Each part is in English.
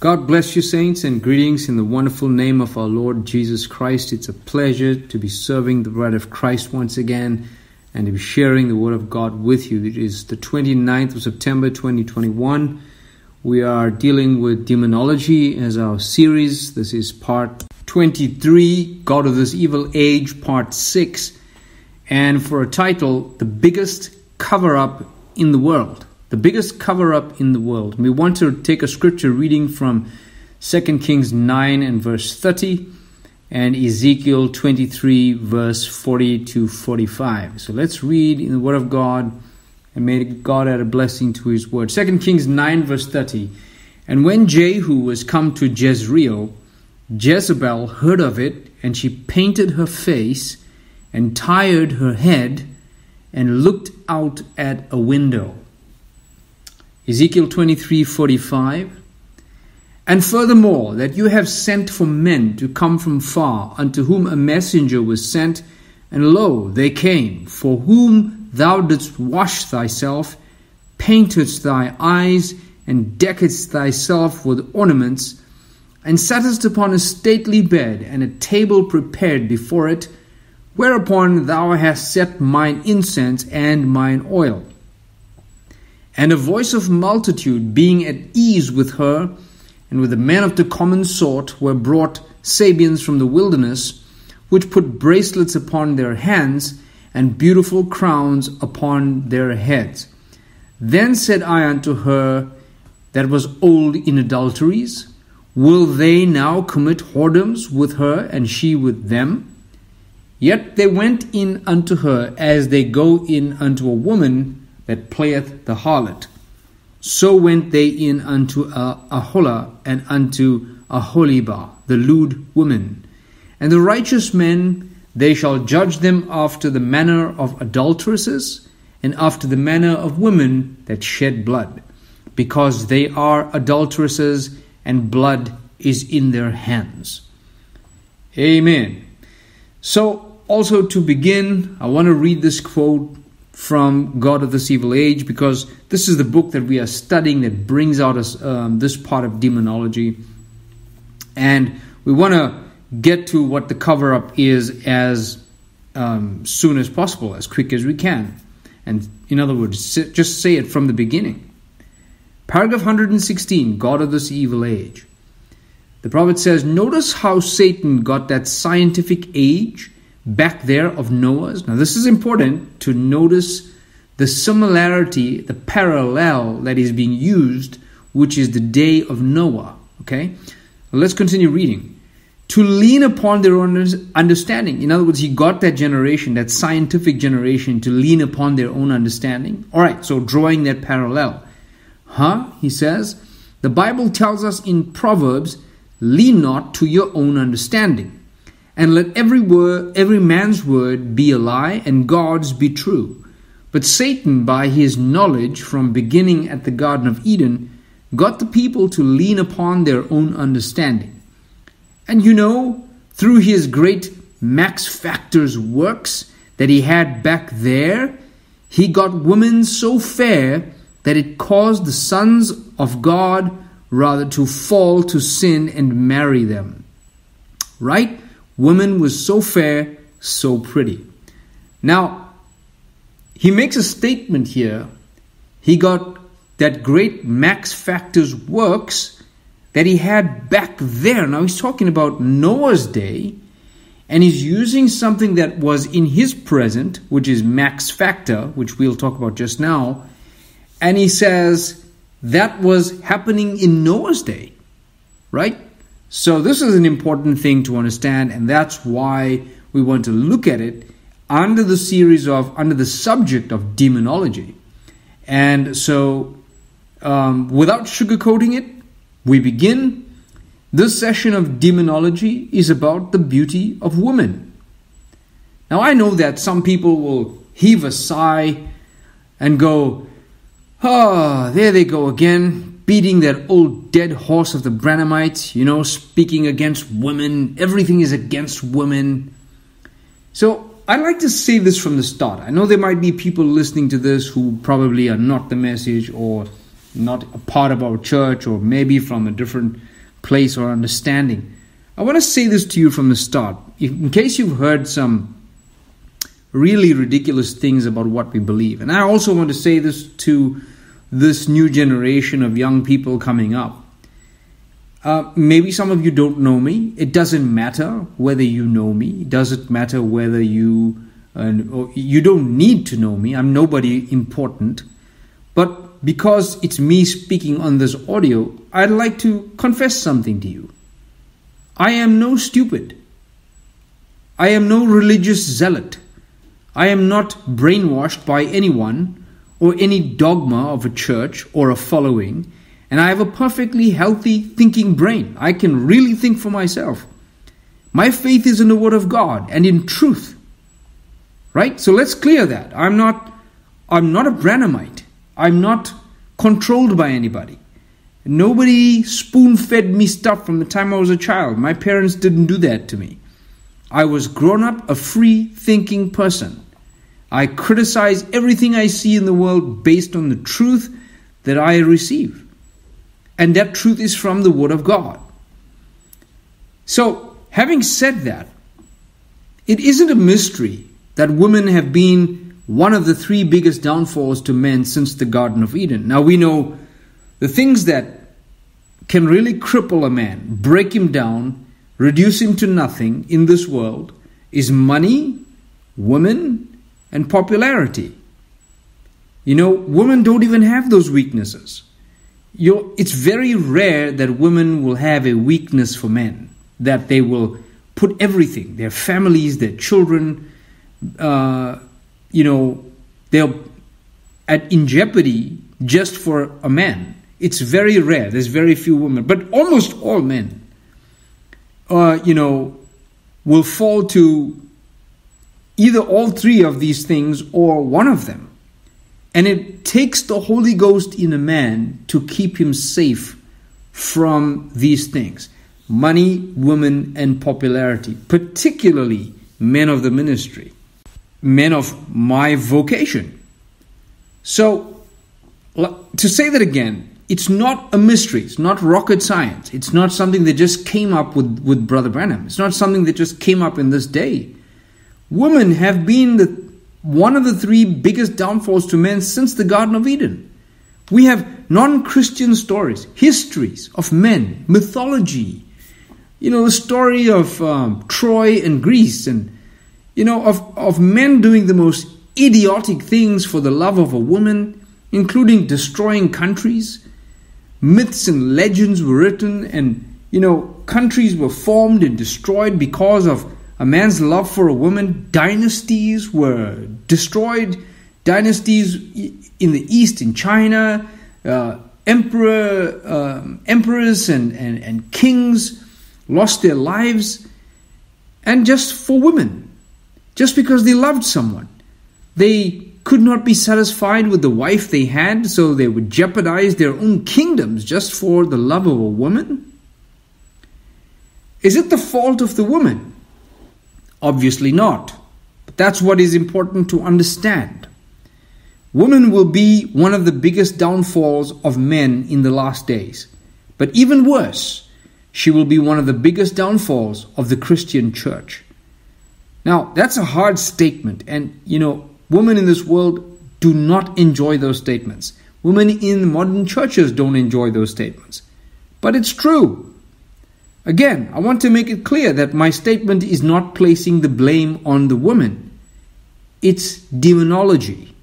God bless you, saints, and greetings in the wonderful name of our Lord Jesus Christ. It's a pleasure to be serving the bride of Christ once again and to be sharing the Word of God with you. It is the 29th of September 2021. We are dealing with demonology as our series. This is part 23, God of this Evil Age, part 6. And for a title, The Biggest Cover Up in the World the biggest cover up in the world. We want to take a scripture reading from 2 Kings 9 and verse 30 and Ezekiel 23 verse 40 to 45. So let's read in the Word of God and may God add a blessing to His Word. 2 Kings 9 verse 30. And when Jehu was come to Jezreel, Jezebel heard of it, and she painted her face and tired her head and looked out at a window. Ezekiel 23:45 And furthermore that you have sent for men to come from far unto whom a messenger was sent and lo they came. For whom thou didst wash thyself paintedst thy eyes and deckedst thyself with ornaments and sattest upon a stately bed and a table prepared before it whereupon thou hast set mine incense and mine oil and a voice of multitude being at ease with her, and with the men of the common sort were brought Sabeans from the wilderness, which put bracelets upon their hands and beautiful crowns upon their heads. Then said I unto her that was old in adulteries, Will they now commit whoredoms with her, and she with them? Yet they went in unto her as they go in unto a woman that playeth the harlot. So went they in unto Aholah and unto Aholibah, the lewd woman. And the righteous men, they shall judge them after the manner of adulteresses, and after the manner of women that shed blood, because they are adulteresses, and blood is in their hands. Amen. So, also to begin, I want to read this quote from God of this evil age because this is the book that we are studying that brings out us um, this part of demonology, and we want to get to what the cover up is as um, soon as possible, as quick as we can, and in other words, just say it from the beginning. Paragraph 116 God of this evil age. The prophet says, Notice how Satan got that scientific age back there of Noah's. Now, this is important to notice the similarity, the parallel that is being used, which is the day of Noah. Okay, let's continue reading. To lean upon their own understanding. In other words, he got that generation, that scientific generation, to lean upon their own understanding. All right, so drawing that parallel. Huh? He says, the Bible tells us in Proverbs, lean not to your own understanding and let every word, every man's word be a lie, and God's be true. But Satan, by his knowledge from beginning at the Garden of Eden, got the people to lean upon their own understanding. And you know, through his great Max Factor's works that he had back there, he got women so fair that it caused the sons of God rather to fall to sin and marry them. Right? Woman was so fair, so pretty. Now, he makes a statement here. He got that great Max Factor's works that he had back there. Now, he's talking about Noah's day, and he's using something that was in his present, which is Max Factor, which we'll talk about just now. And he says that was happening in Noah's day, right? So, this is an important thing to understand, and that's why we want to look at it under the series of, under the subject of demonology. And so, um, without sugarcoating it, we begin. This session of demonology is about the beauty of women. Now, I know that some people will heave a sigh and go, oh, there they go again, beating that old dead horse of the Branhamites, you know, speaking against women. Everything is against women. So I'd like to say this from the start. I know there might be people listening to this who probably are not the message or not a part of our church or maybe from a different place or understanding. I want to say this to you from the start. In case you've heard some really ridiculous things about what we believe. And I also want to say this to this new generation of young people coming up. Uh, maybe some of you don't know me. It doesn't matter whether you know me. It doesn't matter whether you uh, you don't need to know me. I'm nobody important. But because it's me speaking on this audio, I'd like to confess something to you. I am no stupid. I am no religious zealot. I am not brainwashed by anyone or any dogma of a church or a following, and I have a perfectly healthy thinking brain. I can really think for myself. My faith is in the Word of God and in truth. Right? So let's clear that. I'm not I'm not a Branhamite. I'm not controlled by anybody. Nobody spoon fed me stuff from the time I was a child. My parents didn't do that to me. I was grown up a free thinking person. I criticize everything I see in the world based on the truth that I receive. And that truth is from the Word of God. So, having said that, it isn't a mystery that women have been one of the three biggest downfalls to men since the Garden of Eden. Now, we know the things that can really cripple a man, break him down, reduce him to nothing in this world is money, women, and popularity. You know, women don't even have those weaknesses. You're, it's very rare that women will have a weakness for men, that they will put everything, their families, their children, uh, you know, they're at, in jeopardy just for a man. It's very rare. There's very few women, but almost all men, uh, you know, will fall to either all three of these things or one of them. And it takes the Holy Ghost in a man to keep him safe from these things money, women, and popularity, particularly men of the ministry, men of my vocation. So, to say that again, it's not a mystery. It's not rocket science. It's not something that just came up with, with Brother Branham. It's not something that just came up in this day. Women have been the, one of the three biggest downfalls to men since the Garden of Eden. We have non Christian stories, histories of men, mythology. You know, the story of um, Troy and Greece, and, you know, of, of men doing the most idiotic things for the love of a woman, including destroying countries myths and legends were written and you know countries were formed and destroyed because of a man's love for a woman dynasties were destroyed dynasties in the east in china uh, emperor um, emperors and, and, and kings lost their lives and just for women just because they loved someone they could not be satisfied with the wife they had, so they would jeopardize their own kingdoms just for the love of a woman? Is it the fault of the woman? Obviously not. But that's what is important to understand. Woman will be one of the biggest downfalls of men in the last days. But even worse, she will be one of the biggest downfalls of the Christian church. Now, that's a hard statement, and you know, Women in this world do not enjoy those statements. Women in modern churches don't enjoy those statements. But it's true. Again, I want to make it clear that my statement is not placing the blame on the woman. It's demonology.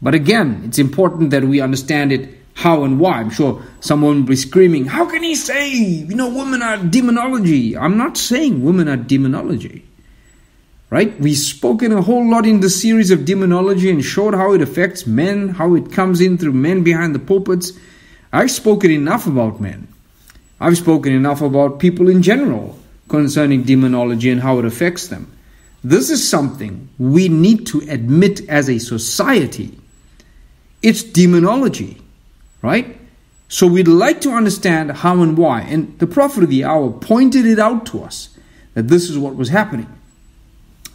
But again, it's important that we understand it how and why. I'm sure someone will be screaming, How can he say, you know, women are demonology? I'm not saying women are demonology right? We've spoken a whole lot in the series of demonology and showed how it affects men, how it comes in through men behind the pulpits. I've spoken enough about men. I've spoken enough about people in general concerning demonology and how it affects them. This is something we need to admit as a society. It's demonology, right? So we'd like to understand how and why. And the prophet of the hour pointed it out to us that this is what was happening.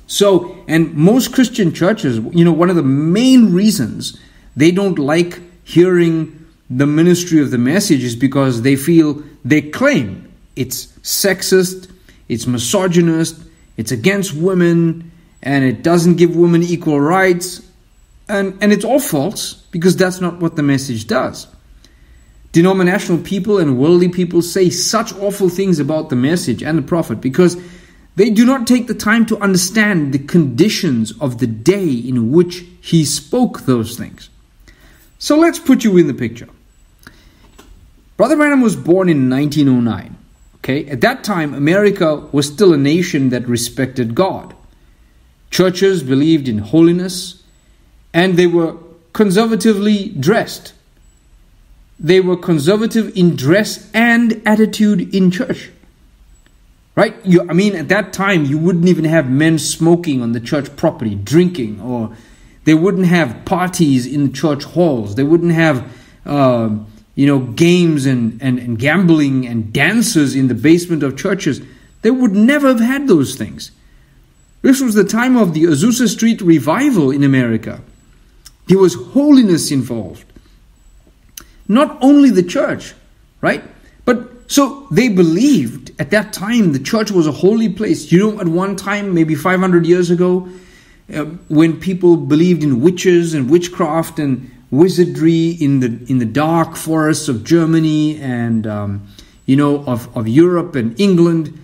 So, and most Christian churches, you know, one of the main reasons they don't like hearing the ministry of the message is because they feel they claim it's sexist, it's misogynist, it's against women, and it doesn't give women equal rights. And, and it's all false because that's not what the message does. Denominational people and worldly people say such awful things about the message and the prophet because they do not take the time to understand the conditions of the day in which he spoke those things. So let's put you in the picture. Brother Branham was born in 1909. Okay, at that time, America was still a nation that respected God. Churches believed in holiness, and they were conservatively dressed. They were conservative in dress and attitude in church. Right? You, I mean, at that time, you wouldn't even have men smoking on the church property, drinking, or they wouldn't have parties in church halls. They wouldn't have, uh, you know, games and, and, and gambling and dances in the basement of churches. They would never have had those things. This was the time of the Azusa Street revival in America. There was holiness involved. Not only the church, right? But so they believed at that time the church was a holy place. You know, at one time, maybe 500 years ago, uh, when people believed in witches and witchcraft and wizardry in the in the dark forests of Germany and um, you know of, of Europe and England,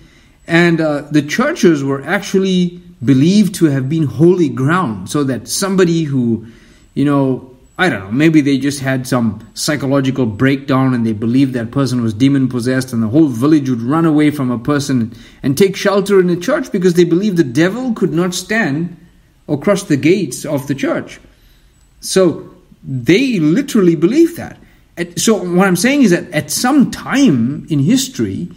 and uh, the churches were actually believed to have been holy ground, so that somebody who you know I don't know maybe they just had some psychological breakdown and they believed that person was demon possessed, and the whole village would run away from a person and take shelter in a church because they believed the devil could not stand or cross the gates of the church. So they literally believe that. So what I'm saying is that at some time in history,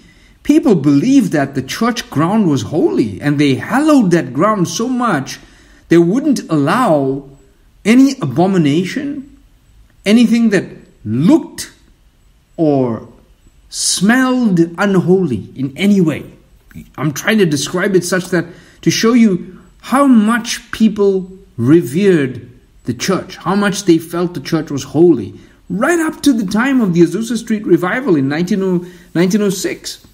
people believed that the church ground was holy and they hallowed that ground so much they wouldn't allow any abomination, anything that looked or smelled unholy in any way. I'm trying to describe it such that to show you how much people revered the church, how much they felt the church was holy, right up to the time of the Azusa Street revival in 1906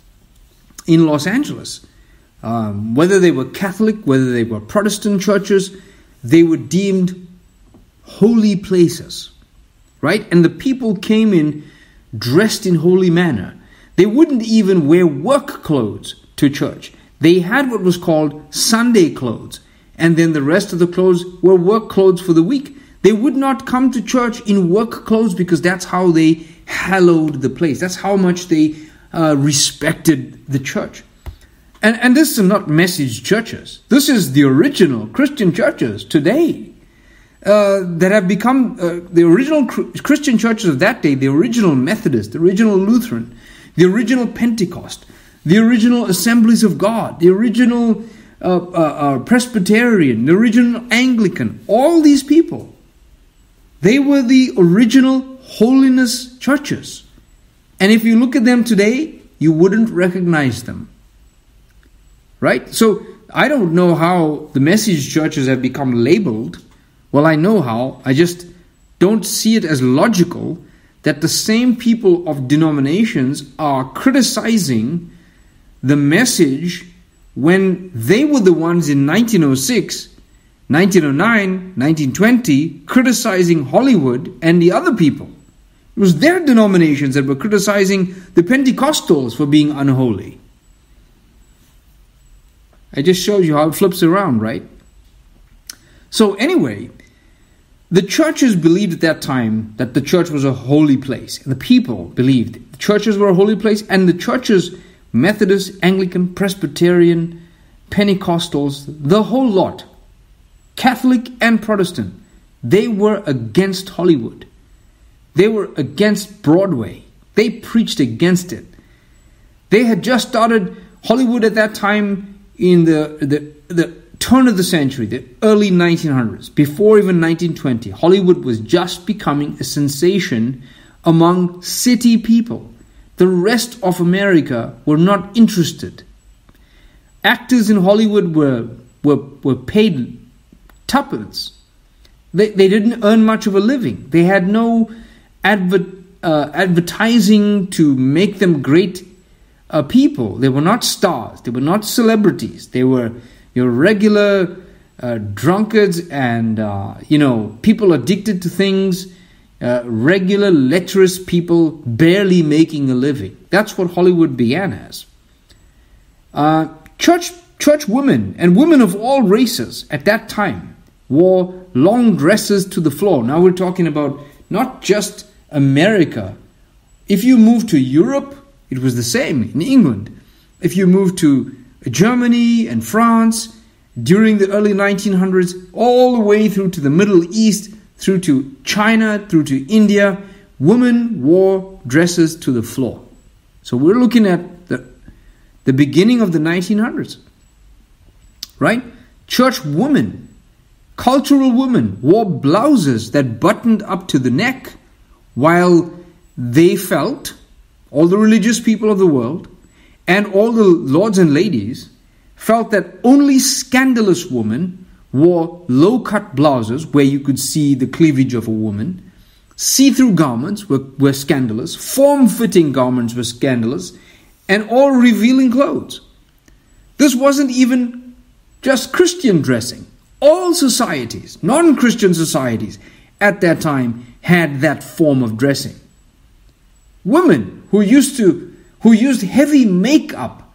in Los Angeles. Um, whether they were Catholic, whether they were Protestant churches, they were deemed holy places, right? And the people came in dressed in holy manner. They wouldn't even wear work clothes to church. They had what was called Sunday clothes, and then the rest of the clothes were work clothes for the week. They would not come to church in work clothes because that's how they hallowed the place. That's how much they uh, respected the church. And, and this is not message churches. This is the original Christian churches today uh, that have become uh, the original Christian churches of that day, the original Methodist, the original Lutheran, the original Pentecost, the original Assemblies of God, the original uh, uh, Presbyterian, the original Anglican, all these people, they were the original holiness churches. And if you look at them today, you wouldn't recognize them. Right? So I don't know how the message churches have become labeled. Well, I know how. I just don't see it as logical that the same people of denominations are criticizing the message when they were the ones in 1906, 1909, 1920 criticizing Hollywood and the other people. It was their denominations that were criticizing the Pentecostals for being unholy. I just showed you how it flips around, right? So, anyway, the churches believed at that time that the church was a holy place. And the people believed the churches were a holy place, and the churches Methodist, Anglican, Presbyterian, Pentecostals, the whole lot, Catholic and Protestant, they were against Hollywood. They were against Broadway. They preached against it. They had just started Hollywood at that time in the, the, the turn of the century, the early 1900s, before even 1920. Hollywood was just becoming a sensation among city people. The rest of America were not interested. Actors in Hollywood were, were, were paid tuppence. They, they didn't earn much of a living. They had no advert, uh, advertising to make them great uh, people. They were not stars. They were not celebrities. They were your regular uh, drunkards and uh, you know people addicted to things. Uh, regular lecherous people barely making a living. That's what Hollywood began as. Uh, church church women and women of all races at that time wore long dresses to the floor. Now we're talking about not just America. If you move to Europe, it was the same in England. If you move to Germany and France during the early 1900s, all the way through to the Middle East, through to China, through to India, women wore dresses to the floor. So we're looking at the, the beginning of the 1900s. Right? Church women, cultural women, wore blouses that buttoned up to the neck while they felt, all the religious people of the world, and all the lords and ladies felt that only scandalous women wore low cut blouses where you could see the cleavage of a woman. See through garments were, were scandalous, form fitting garments were scandalous, and all revealing clothes. This wasn't even just Christian dressing. All societies, non Christian societies, at that time had that form of dressing. Women who used to who used heavy makeup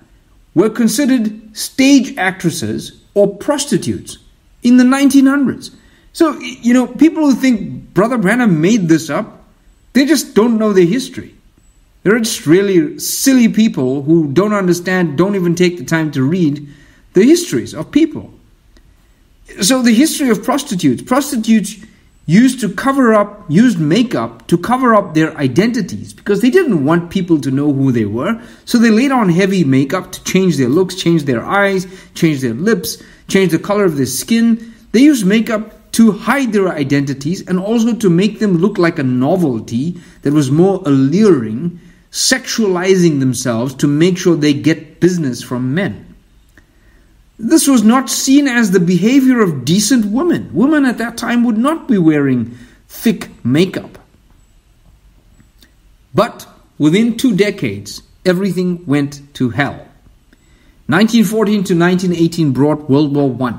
were considered stage actresses or prostitutes in the 1900s. So, you know, people who think Brother Branham made this up, they just don't know the history. They're just really silly people who don't understand, don't even take the time to read the histories of people. So, the history of prostitutes prostitutes used to cover up, used makeup to cover up their identities because they didn't want people to know who they were. So they laid on heavy makeup to change their looks, change their eyes, change their lips, change the color of their skin. They use makeup to hide their identities and also to make them look like a novelty that was more alluring, sexualizing themselves to make sure they get business from men. This was not seen as the behavior of decent women. Women at that time would not be wearing thick makeup. But within two decades, everything went to hell. 1914 to 1918 brought World War I.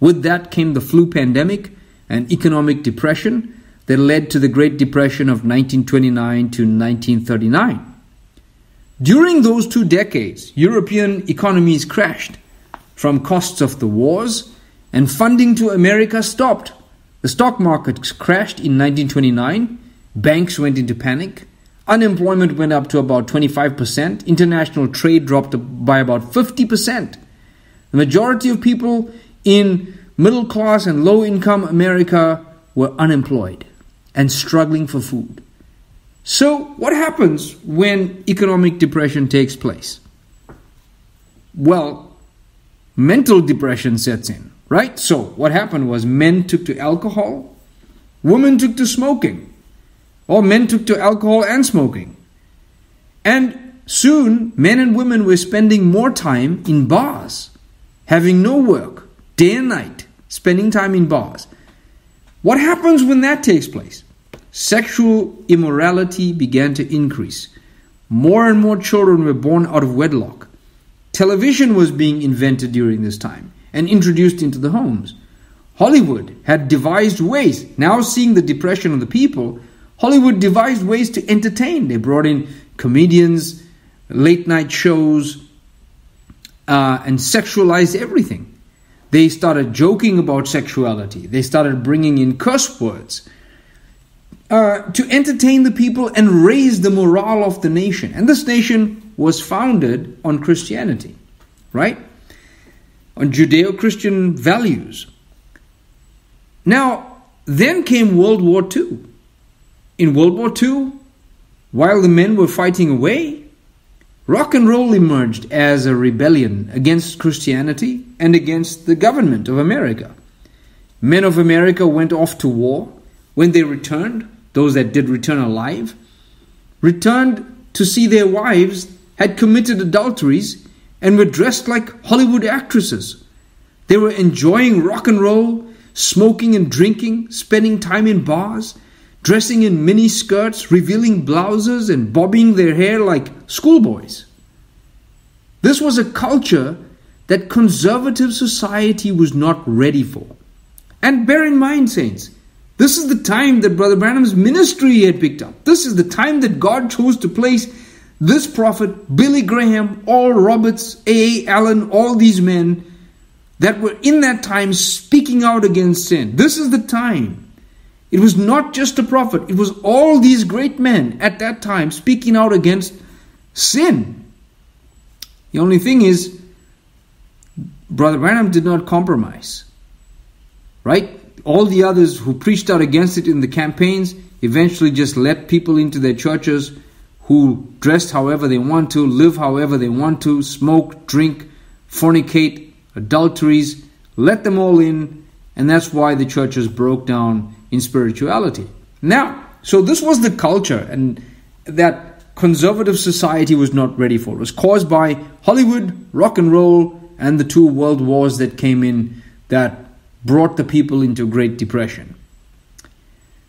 With that came the flu pandemic and economic depression that led to the Great Depression of 1929 to 1939. During those two decades, European economies crashed from costs of the wars, and funding to America stopped. The stock market crashed in 1929, banks went into panic, unemployment went up to about 25%, international trade dropped by about 50%. The majority of people in middle class and low income America were unemployed and struggling for food. So, what happens when economic depression takes place? Well, mental depression sets in, right? So, what happened was men took to alcohol, women took to smoking, or men took to alcohol and smoking. And soon, men and women were spending more time in bars, having no work, day and night, spending time in bars. What happens when that takes place? Sexual immorality began to increase. More and more children were born out of wedlock. Television was being invented during this time and introduced into the homes. Hollywood had devised ways, now seeing the depression of the people, Hollywood devised ways to entertain. They brought in comedians, late night shows, uh, and sexualized everything. They started joking about sexuality. They started bringing in curse words uh, to entertain the people and raise the morale of the nation. And this nation was founded on Christianity, right? On Judeo Christian values. Now, then came World War II. In World War II, while the men were fighting away, rock and roll emerged as a rebellion against Christianity and against the government of America. Men of America went off to war. When they returned, those that did return alive, returned to see their wives had committed adulteries and were dressed like Hollywood actresses. They were enjoying rock and roll, smoking and drinking, spending time in bars, dressing in mini skirts, revealing blouses, and bobbing their hair like schoolboys. This was a culture that conservative society was not ready for. And bear in mind, saints, this is the time that Brother Branham's ministry had picked up. This is the time that God chose to place this prophet, Billy Graham, Oral Roberts, A. Allen, all these men that were in that time speaking out against sin. This is the time. It was not just a prophet, it was all these great men at that time speaking out against sin. The only thing is, Brother Branham did not compromise. Right? All the others who preached out against it in the campaigns eventually just let people into their churches who dressed however they want to, live however they want to, smoke, drink, fornicate, adulteries, let them all in, and that's why the churches broke down in spirituality. Now, so this was the culture, and that conservative society was not ready for. It was caused by Hollywood, rock and roll, and the two world wars that came in that brought the people into Great Depression.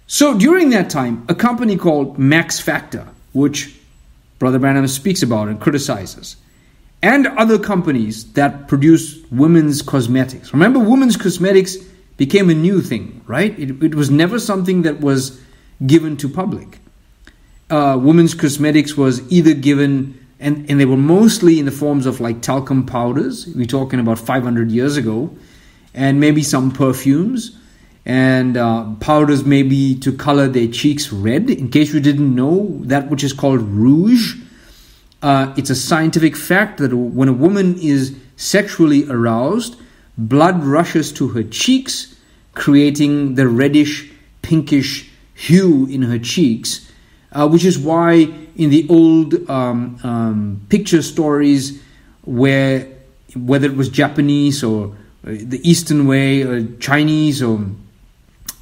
So during that time, a company called Max Factor, which Brother Branham speaks about and criticizes, and other companies that produce women's cosmetics. Remember, women's cosmetics became a new thing, right? It, it was never something that was given to public uh, women's cosmetics was either given and, and they were mostly in the forms of like talcum powders. We're talking about 500 years ago, and maybe some perfumes and uh, powders maybe to color their cheeks red. In case you didn't know, that which is called rouge. Uh, it's a scientific fact that when a woman is sexually aroused, blood rushes to her cheeks, creating the reddish, pinkish hue in her cheeks uh, which is why in the old um, um, picture stories, where whether it was Japanese or uh, the Eastern way, or Chinese or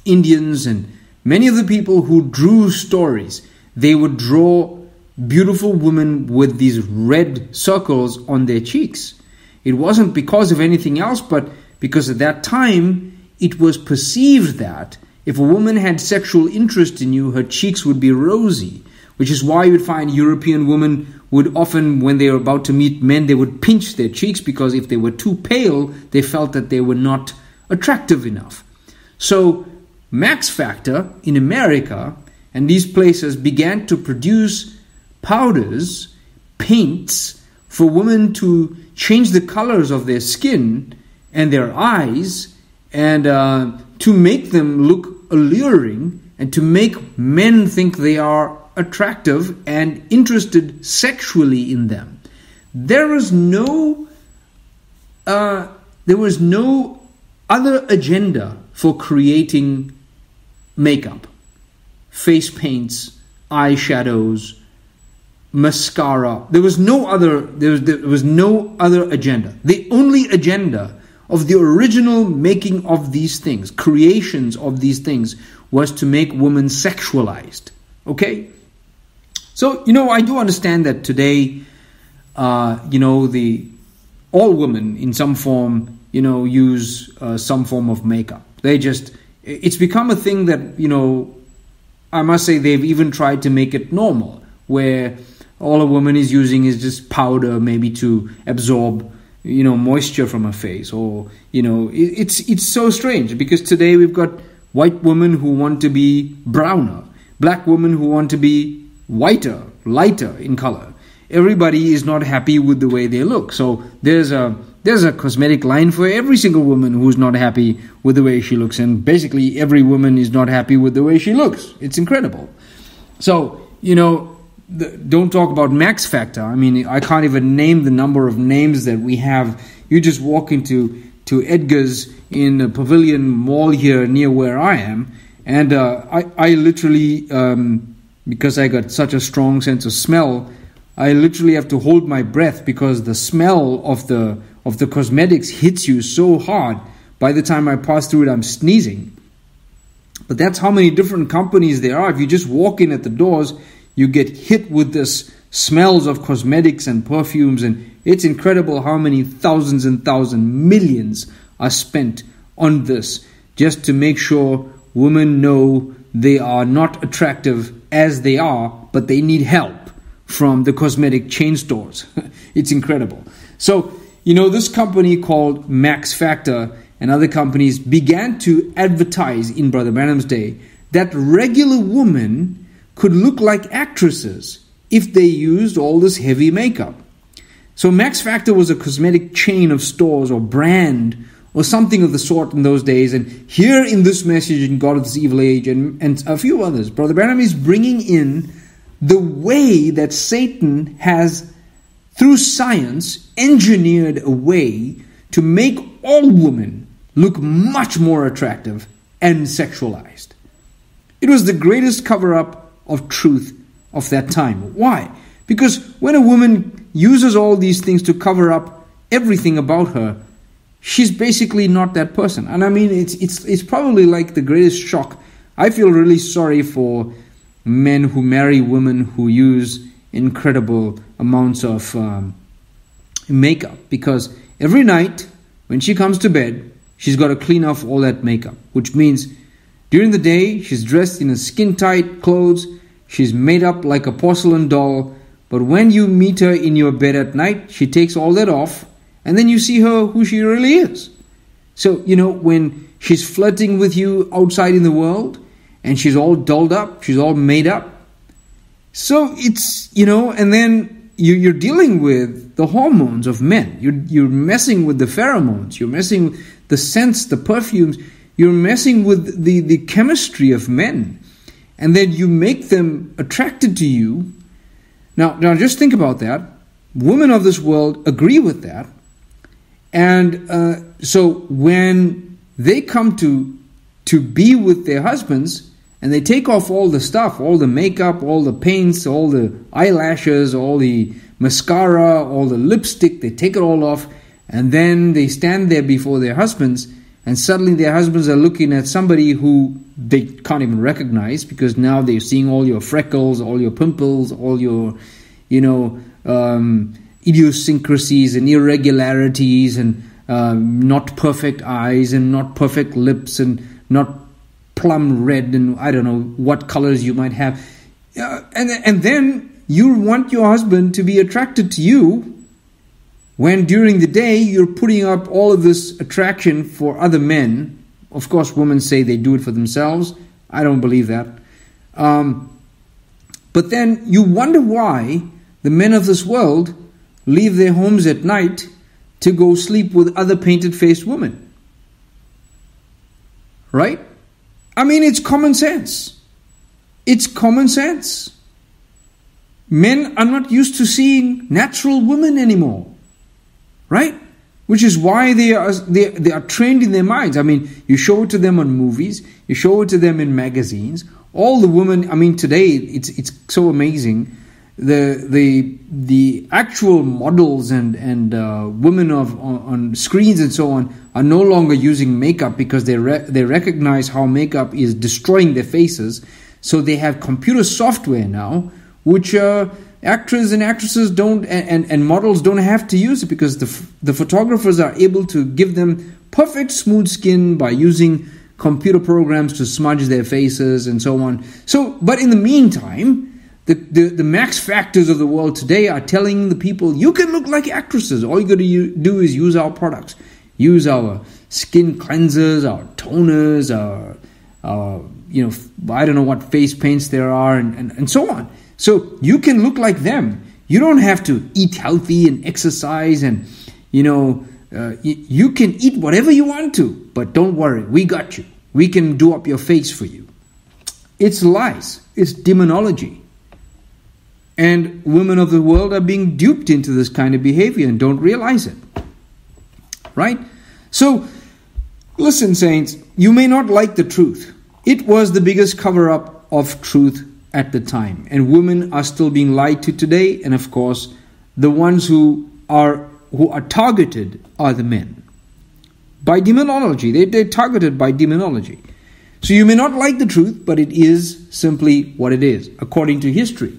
Indians, and many of the people who drew stories, they would draw beautiful women with these red circles on their cheeks. It wasn't because of anything else, but because at that time it was perceived that if a woman had sexual interest in you, her cheeks would be rosy, which is why you would find European women would often, when they were about to meet men, they would pinch their cheeks because if they were too pale, they felt that they were not attractive enough. So, Max Factor in America and these places began to produce powders, paints for women to change the colors of their skin and their eyes and uh, to make them look alluring and to make men think they are attractive and interested sexually in them. There was no uh, there was no other agenda for creating makeup, face paints, eyeshadows, mascara. There was no other there was, there was no other agenda. The only agenda of the original making of these things, creations of these things, was to make women sexualized. Okay? So, you know, I do understand that today, uh, you know, the all women in some form, you know, use uh, some form of makeup. They just, it's become a thing that, you know, I must say they've even tried to make it normal, where all a woman is using is just powder, maybe to absorb you know moisture from her face or you know it, it's it's so strange because today we've got white women who want to be browner black women who want to be whiter lighter in color. Everybody is not happy with the way they look. So there's a there's a cosmetic line for every single woman who's not happy with the way she looks. And basically every woman is not happy with the way she looks. It's incredible. So you know the, don't talk about max factor. I mean, I can't even name the number of names that we have. You just walk into to Edgar's in the Pavilion Mall here near where I am, and uh, I, I literally, um, because I got such a strong sense of smell, I literally have to hold my breath because the smell of the of the cosmetics hits you so hard. By the time I pass through it, I'm sneezing. But that's how many different companies there are. If you just walk in at the doors, you get hit with this smells of cosmetics and perfumes and it's incredible how many thousands and thousands millions are spent on this just to make sure women know they are not attractive as they are, but they need help from the cosmetic chain stores. it's incredible. So, you know, this company called Max Factor and other companies began to advertise in Brother Branham's day that regular women could look like actresses if they used all this heavy makeup. So Max Factor was a cosmetic chain of stores or brand or something of the sort in those days. And here in this message in God of this evil age and, and a few others, Brother Branham is bringing in the way that Satan has, through science, engineered a way to make all women look much more attractive and sexualized. It was the greatest cover up of truth of that time. Why? Because when a woman uses all these things to cover up everything about her, she's basically not that person. And I mean, it's, it's, it's probably like the greatest shock. I feel really sorry for men who marry women who use incredible amounts of um, makeup because every night when she comes to bed, she's got to clean off all that makeup, which means during the day, she's dressed in a skin tight clothes, she's made up like a porcelain doll, but when you meet her in your bed at night, she takes all that off, and then you see her who she really is. So, you know, when she's flirting with you outside in the world, and she's all dolled up, she's all made up. So it's, you know, and then you, are dealing with the hormones of men. You're, you're messing with the pheromones, you're messing with the scents, the perfumes you're messing with the, the chemistry of men. And then you make them attracted to you. Now, now just think about that. Women of this world agree with that. And uh, so when they come to, to be with their husbands, and they take off all the stuff, all the makeup, all the paints, all the eyelashes, all the mascara, all the lipstick, they take it all off, and then they stand there before their husbands and suddenly their husbands are looking at somebody who they can't even recognize because now they're seeing all your freckles, all your pimples, all your, you know, um, idiosyncrasies and irregularities and um, not perfect eyes and not perfect lips and not plum red and I don't know what colors you might have. Uh, and, and then you want your husband to be attracted to you when during the day you're putting up all of this attraction for other men. Of course, women say they do it for themselves. I don't believe that. Um, but then you wonder why the men of this world leave their homes at night to go sleep with other painted faced women. Right? I mean, it's common sense. It's common sense. Men are not used to seeing natural women anymore right? Which is why they are they, they are trained in their minds. I mean, you show it to them on movies, you show it to them in magazines. All the women, I mean, today it's it's so amazing. The the the actual models and and uh, women of on, on, screens and so on are no longer using makeup because they re- they recognize how makeup is destroying their faces. So they have computer software now, which uh, actors and actresses don't and, and models don't have to use it because the, the photographers are able to give them perfect smooth skin by using computer programs to smudge their faces and so on. So but in the meantime the, the, the max factors of the world today are telling the people you can look like actresses. All you got to do is use our products. Use our skin cleansers our toners our, our you know i don't know what face paints there are and, and, and so on so you can look like them. You don't have to eat healthy and exercise and, you know, uh, you can eat whatever you want to, but don't worry, we got you. We can do up your face for you. It's lies, it's demonology. And women of the world are being duped into this kind of behavior and don't realize it. Right? So, listen, saints, you may not like the truth. It was the biggest cover up of truth at the time. And women are still being lied to today, and of course, the ones who are who are targeted are the men. By demonology. They, they're targeted by demonology. So you may not like the truth, but it is simply what it is, according to history.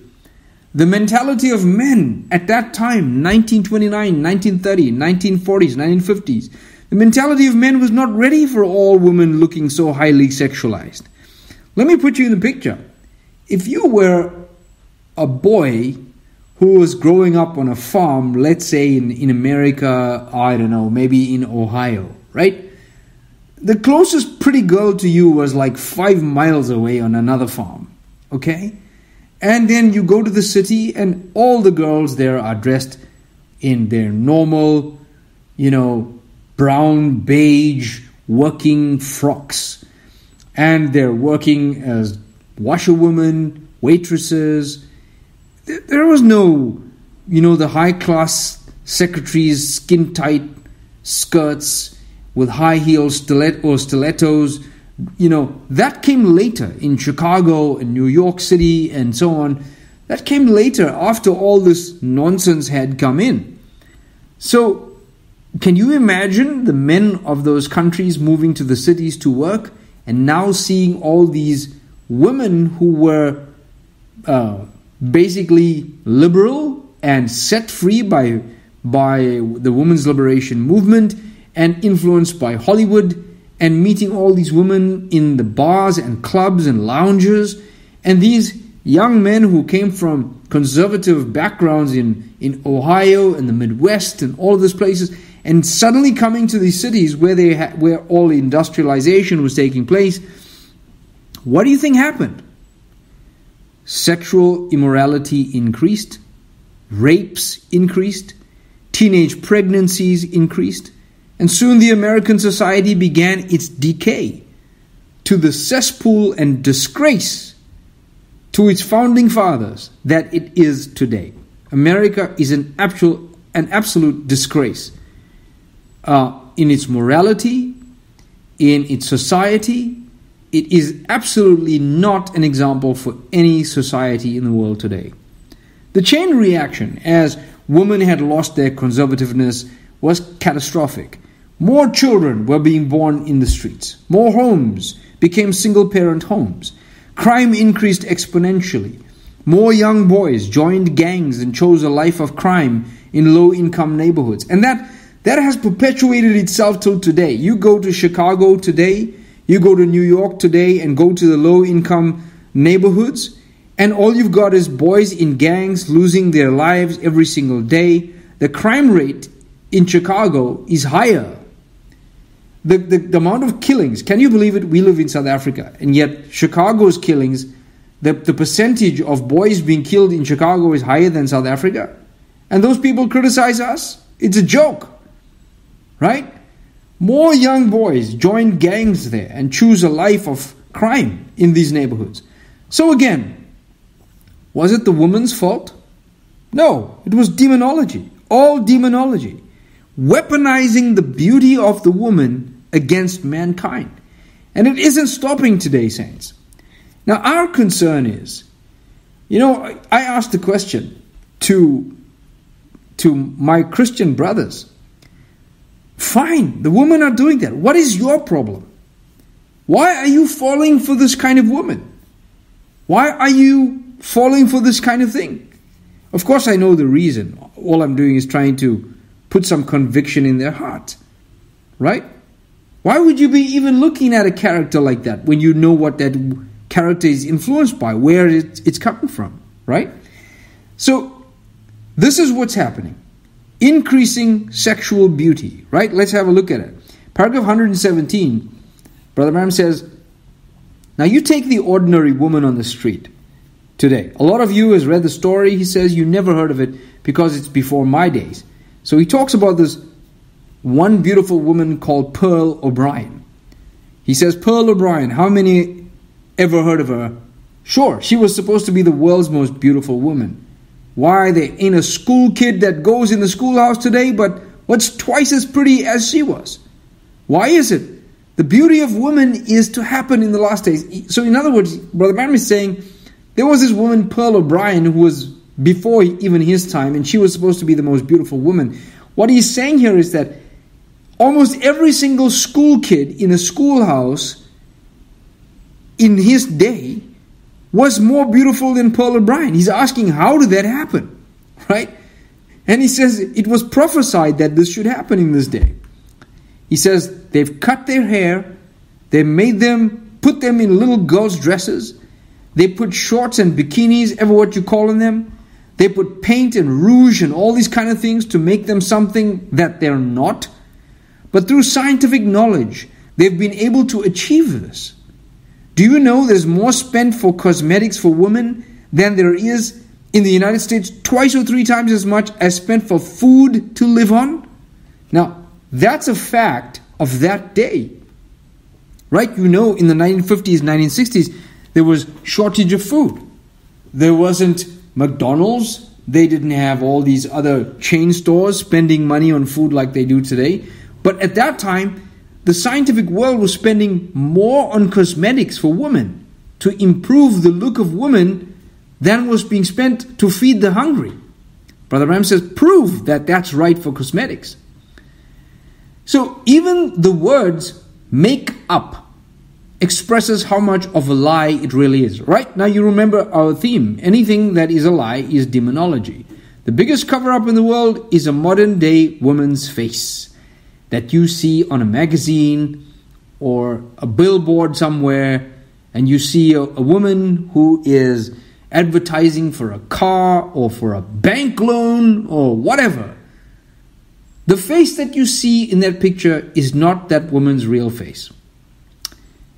The mentality of men at that time, 1929, 1930, 1940s, 1950s, the mentality of men was not ready for all women looking so highly sexualized. Let me put you in the picture. If you were a boy who was growing up on a farm, let's say in, in America, I don't know, maybe in Ohio, right? The closest pretty girl to you was like five miles away on another farm, okay? And then you go to the city, and all the girls there are dressed in their normal, you know, brown, beige working frocks. And they're working as washerwomen, waitresses. There was no, you know, the high class secretaries, skin tight skirts with high heels stilet- or stilettos. You know, that came later in Chicago and New York City and so on. That came later after all this nonsense had come in. So can you imagine the men of those countries moving to the cities to work and now seeing all these women who were uh, basically liberal and set free by, by the women's liberation movement and influenced by Hollywood and meeting all these women in the bars and clubs and lounges and these young men who came from conservative backgrounds in, in Ohio and the Midwest and all of these places and suddenly coming to these cities where they ha- where all industrialization was taking place, what do you think happened? Sexual immorality increased, rapes increased, teenage pregnancies increased, and soon the American society began its decay to the cesspool and disgrace to its founding fathers that it is today. America is an actual an absolute disgrace uh, in its morality, in its society, it is absolutely not an example for any society in the world today. The chain reaction, as women had lost their conservativeness, was catastrophic. More children were being born in the streets. More homes became single parent homes. Crime increased exponentially. More young boys joined gangs and chose a life of crime in low income neighborhoods. And that that has perpetuated itself till today. You go to Chicago today, you go to New York today, and go to the low income neighborhoods, and all you've got is boys in gangs losing their lives every single day. The crime rate in Chicago is higher. The, the, the amount of killings, can you believe it? We live in South Africa, and yet Chicago's killings, the, the percentage of boys being killed in Chicago is higher than South Africa. And those people criticize us? It's a joke right? More young boys join gangs there and choose a life of crime in these neighborhoods. So again, was it the woman's fault? No, it was demonology, all demonology, weaponizing the beauty of the woman against mankind. And it isn't stopping today, saints. Now, our concern is, you know, I asked the question to, to my Christian brothers Fine, the women are doing that. What is your problem? Why are you falling for this kind of woman? Why are you falling for this kind of thing? Of course, I know the reason. All I'm doing is trying to put some conviction in their heart. Right? Why would you be even looking at a character like that when you know what that character is influenced by, where it's coming from? Right? So, this is what's happening increasing sexual beauty, right? Let's have a look at it. Paragraph 117, Brother Branham says, Now you take the ordinary woman on the street today. A lot of you has read the story. He says you never heard of it because it's before my days. So he talks about this one beautiful woman called Pearl O'Brien. He says, Pearl O'Brien, how many ever heard of her? Sure, she was supposed to be the world's most beautiful woman. Why, there ain't a school kid that goes in the schoolhouse today but what's twice as pretty as she was. Why is it? The beauty of woman is to happen in the last days. So, in other words, Brother Branham is saying there was this woman, Pearl O'Brien, who was before even his time, and she was supposed to be the most beautiful woman. What he's saying here is that almost every single school kid in a schoolhouse in his day was more beautiful than Pearl O'Brien. He's asking, how did that happen? Right? And he says, it was prophesied that this should happen in this day. He says, they've cut their hair, they made them put them in little girls' dresses. They put shorts and bikinis, ever what you call calling them. They put paint and rouge and all these kind of things to make them something that they're not. But through scientific knowledge, they've been able to achieve this. Do you know there's more spent for cosmetics for women than there is in the United States, twice or three times as much as spent for food to live on? Now, that's a fact of that day. Right? You know, in the 1950s, 1960s, there was shortage of food. There wasn't McDonald's. They didn't have all these other chain stores spending money on food like they do today. But at that time, the scientific world was spending more on cosmetics for women to improve the look of women than was being spent to feed the hungry. Brother Ram says, prove that that's right for cosmetics. So even the words make up expresses how much of a lie it really is. Right? Now you remember our theme. Anything that is a lie is demonology. The biggest cover up in the world is a modern day woman's face that you see on a magazine or a billboard somewhere, and you see a, a woman who is advertising for a car or for a bank loan or whatever. The face that you see in that picture is not that woman's real face.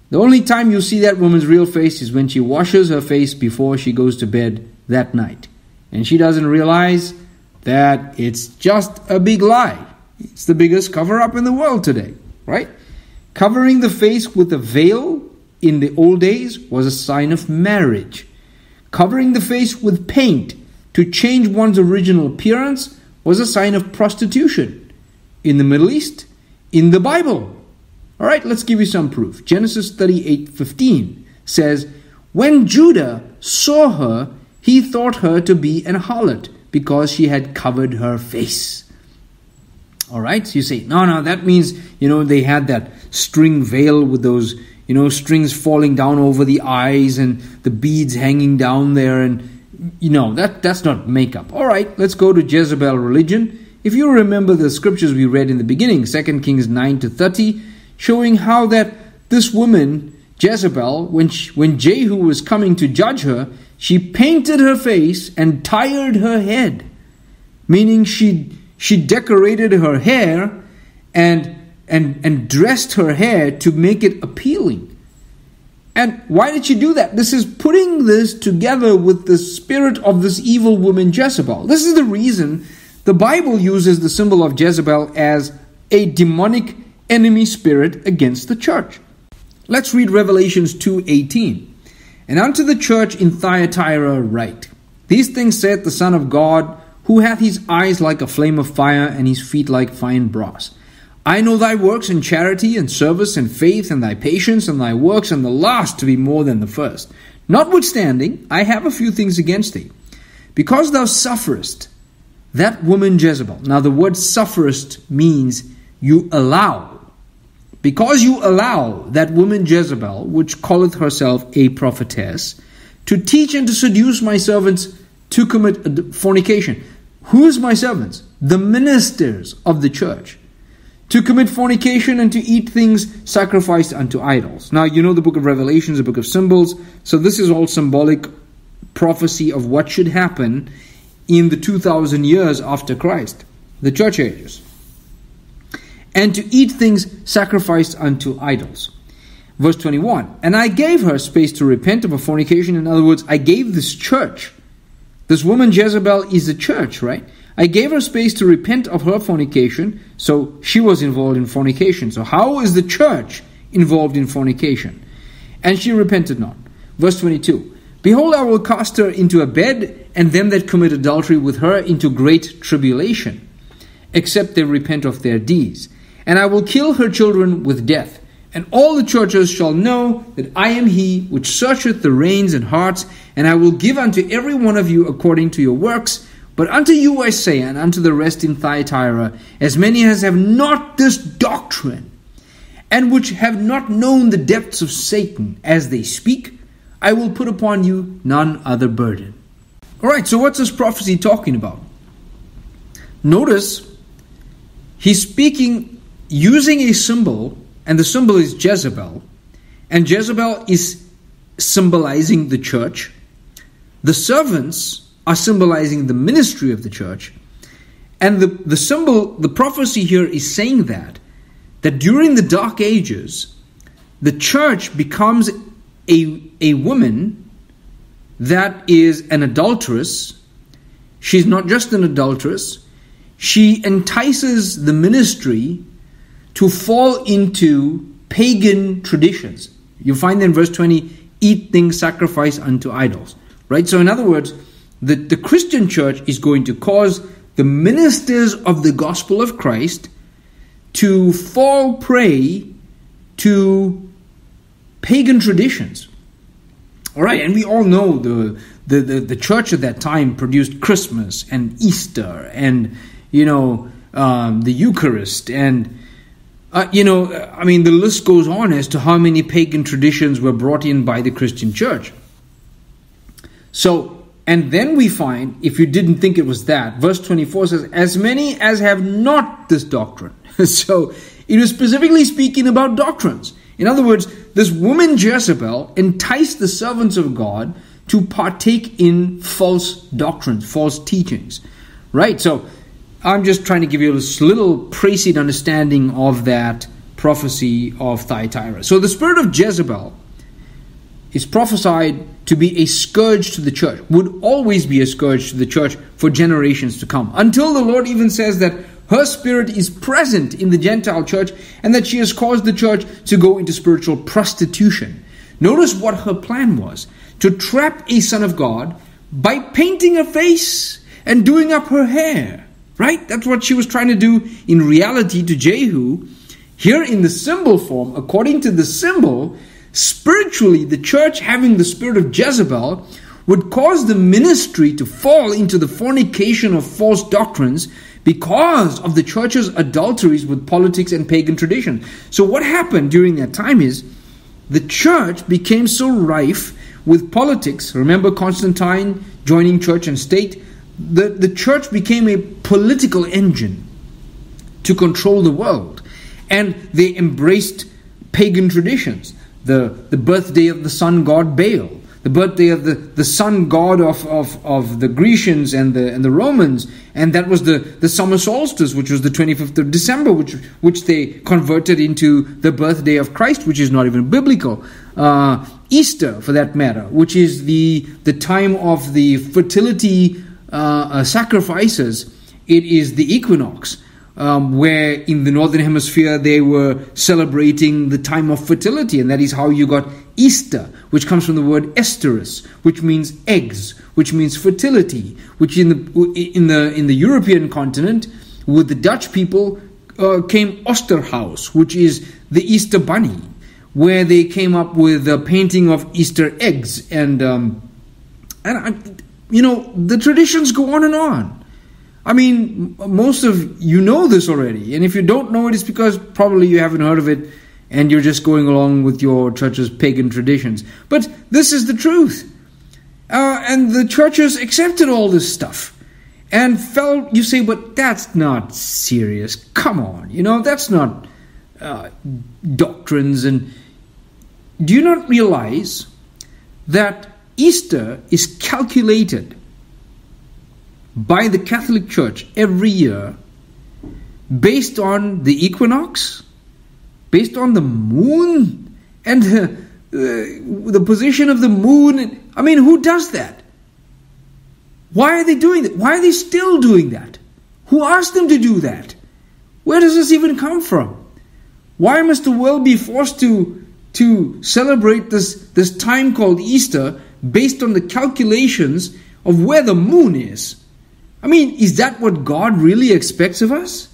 The only time you see that woman's real face is when she washes her face before she goes to bed that night. And she doesn't realize that it's just a big lie. It's the biggest cover up in the world today, right? Covering the face with a veil in the old days was a sign of marriage. Covering the face with paint to change one's original appearance was a sign of prostitution. In the Middle East, in the Bible. All right, let's give you some proof. Genesis 38:15 says, "When Judah saw her, he thought her to be an harlot because she had covered her face." All right, so you say, no, no, that means, you know, they had that string veil with those, you know, strings falling down over the eyes and the beads hanging down there. And, you know, that, that's not makeup. All right, let's go to Jezebel religion. If you remember the scriptures we read in the beginning, 2 Kings 9 to 30, showing how that this woman, Jezebel, when, she, when Jehu was coming to judge her, she painted her face and tired her head, meaning she she decorated her hair and, and, and dressed her hair to make it appealing. And why did she do that? This is putting this together with the spirit of this evil woman Jezebel. This is the reason the Bible uses the symbol of Jezebel as a demonic enemy spirit against the church. Let's read Revelations 2:18. And unto the church in Thyatira write, These things saith the Son of God, who hath his eyes like a flame of fire, and his feet like fine brass. I know thy works and charity and service and faith and thy patience and thy works and the last to be more than the first. Notwithstanding, I have a few things against thee. Because thou sufferest that woman Jezebel. Now the word sufferest means you allow. Because you allow that woman Jezebel, which calleth herself a prophetess, to teach and to seduce my servants to commit fornication. Who is my servants? The ministers of the church. To commit fornication and to eat things sacrificed unto idols. Now, you know the book of Revelation is a book of symbols, so this is all symbolic prophecy of what should happen in the 2000 years after Christ, the church ages. And to eat things sacrificed unto idols. Verse 21 And I gave her space to repent of her fornication. In other words, I gave this church this woman Jezebel is the church, right? I gave her space to repent of her fornication, so she was involved in fornication. So, how is the church involved in fornication? And she repented not. Verse 22 Behold, I will cast her into a bed, and them that commit adultery with her into great tribulation, except they repent of their deeds. And I will kill her children with death. And all the churches shall know that I am he which searcheth the reins and hearts, and I will give unto every one of you according to your works. But unto you I say, and unto the rest in Thyatira, as many as have not this doctrine, and which have not known the depths of Satan as they speak, I will put upon you none other burden. Alright, so what's this prophecy talking about? Notice, he's speaking using a symbol and the symbol is Jezebel. And Jezebel is symbolizing the church. The servants are symbolizing the ministry of the church. And the, the symbol, the prophecy here is saying that, that during the dark ages, the church becomes a, a woman that is an adulteress. She's not just an adulteress, she entices the ministry to fall into pagan traditions. You find in verse 20, eat things sacrificed unto idols. Right? So, in other words, the, the Christian church is going to cause the ministers of the gospel of Christ to fall prey to pagan traditions. All right, and we all know the, the, the, the church at that time produced Christmas and Easter and, you know, um, the Eucharist and, uh, you know, I mean, the list goes on as to how many pagan traditions were brought in by the Christian church. So, and then we find, if you didn't think it was that, verse 24 says, As many as have not this doctrine. so, it was specifically speaking about doctrines. In other words, this woman Jezebel enticed the servants of God to partake in false doctrines, false teachings. Right? So, I'm just trying to give you a little precede understanding of that prophecy of Thyatira. So, the spirit of Jezebel is prophesied to be a scourge to the church, would always be a scourge to the church for generations to come. Until the Lord even says that her spirit is present in the Gentile church and that she has caused the church to go into spiritual prostitution. Notice what her plan was to trap a son of God by painting her face and doing up her hair. Right? That's what she was trying to do in reality to Jehu. Here in the symbol form, according to the symbol, Spiritually, the church having the spirit of Jezebel would cause the ministry to fall into the fornication of false doctrines because of the church's adulteries with politics and pagan tradition. So, what happened during that time is the church became so rife with politics. Remember Constantine joining church and state? The, the church became a political engine to control the world. And they embraced pagan traditions the, the birthday of the sun god Baal, the birthday of the, the sun god of, of, of the Grecians and the, and the Romans, and that was the, the summer solstice, which was the 25th of December, which, which they converted into the birthday of Christ, which is not even biblical. Uh, Easter, for that matter, which is the, the time of the fertility uh, uh, sacrifices, it is the equinox um, where in the northern hemisphere they were celebrating the time of fertility, and that is how you got Easter, which comes from the word esterus, which means eggs, which means fertility, which in the in the in the European continent with the Dutch people uh, came Osterhaus, which is the Easter bunny, where they came up with a painting of Easter eggs, and um, and you know the traditions go on and on. I mean, most of you know this already, and if you don't know it, it's because probably you haven't heard of it and you're just going along with your church's pagan traditions. But this is the truth. Uh, and the churches accepted all this stuff and felt, you say, but that's not serious. Come on, you know, that's not uh, doctrines. And do you not realize that Easter is calculated? by the Catholic Church every year based on the equinox, based on the moon, and the, uh, the position of the moon. I mean, who does that? Why are they doing that? Why are they still doing that? Who asked them to do that? Where does this even come from? Why must the world be forced to, to celebrate this, this time called Easter based on the calculations of where the moon is? I mean, is that what God really expects of us?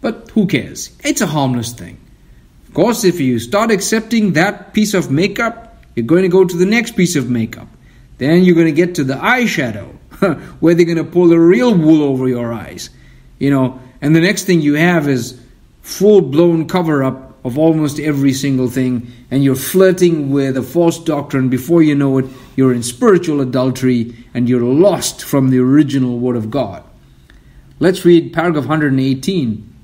But who cares? It's a harmless thing. Of course, if you start accepting that piece of makeup, you're going to go to the next piece of makeup. Then you're going to get to the eyeshadow, where they're going to pull the real wool over your eyes. You know, and the next thing you have is full blown cover up of almost every single thing, and you're flirting with a false doctrine. Before you know it, you're in spiritual adultery and you're lost from the original Word of God. Let's read paragraph 118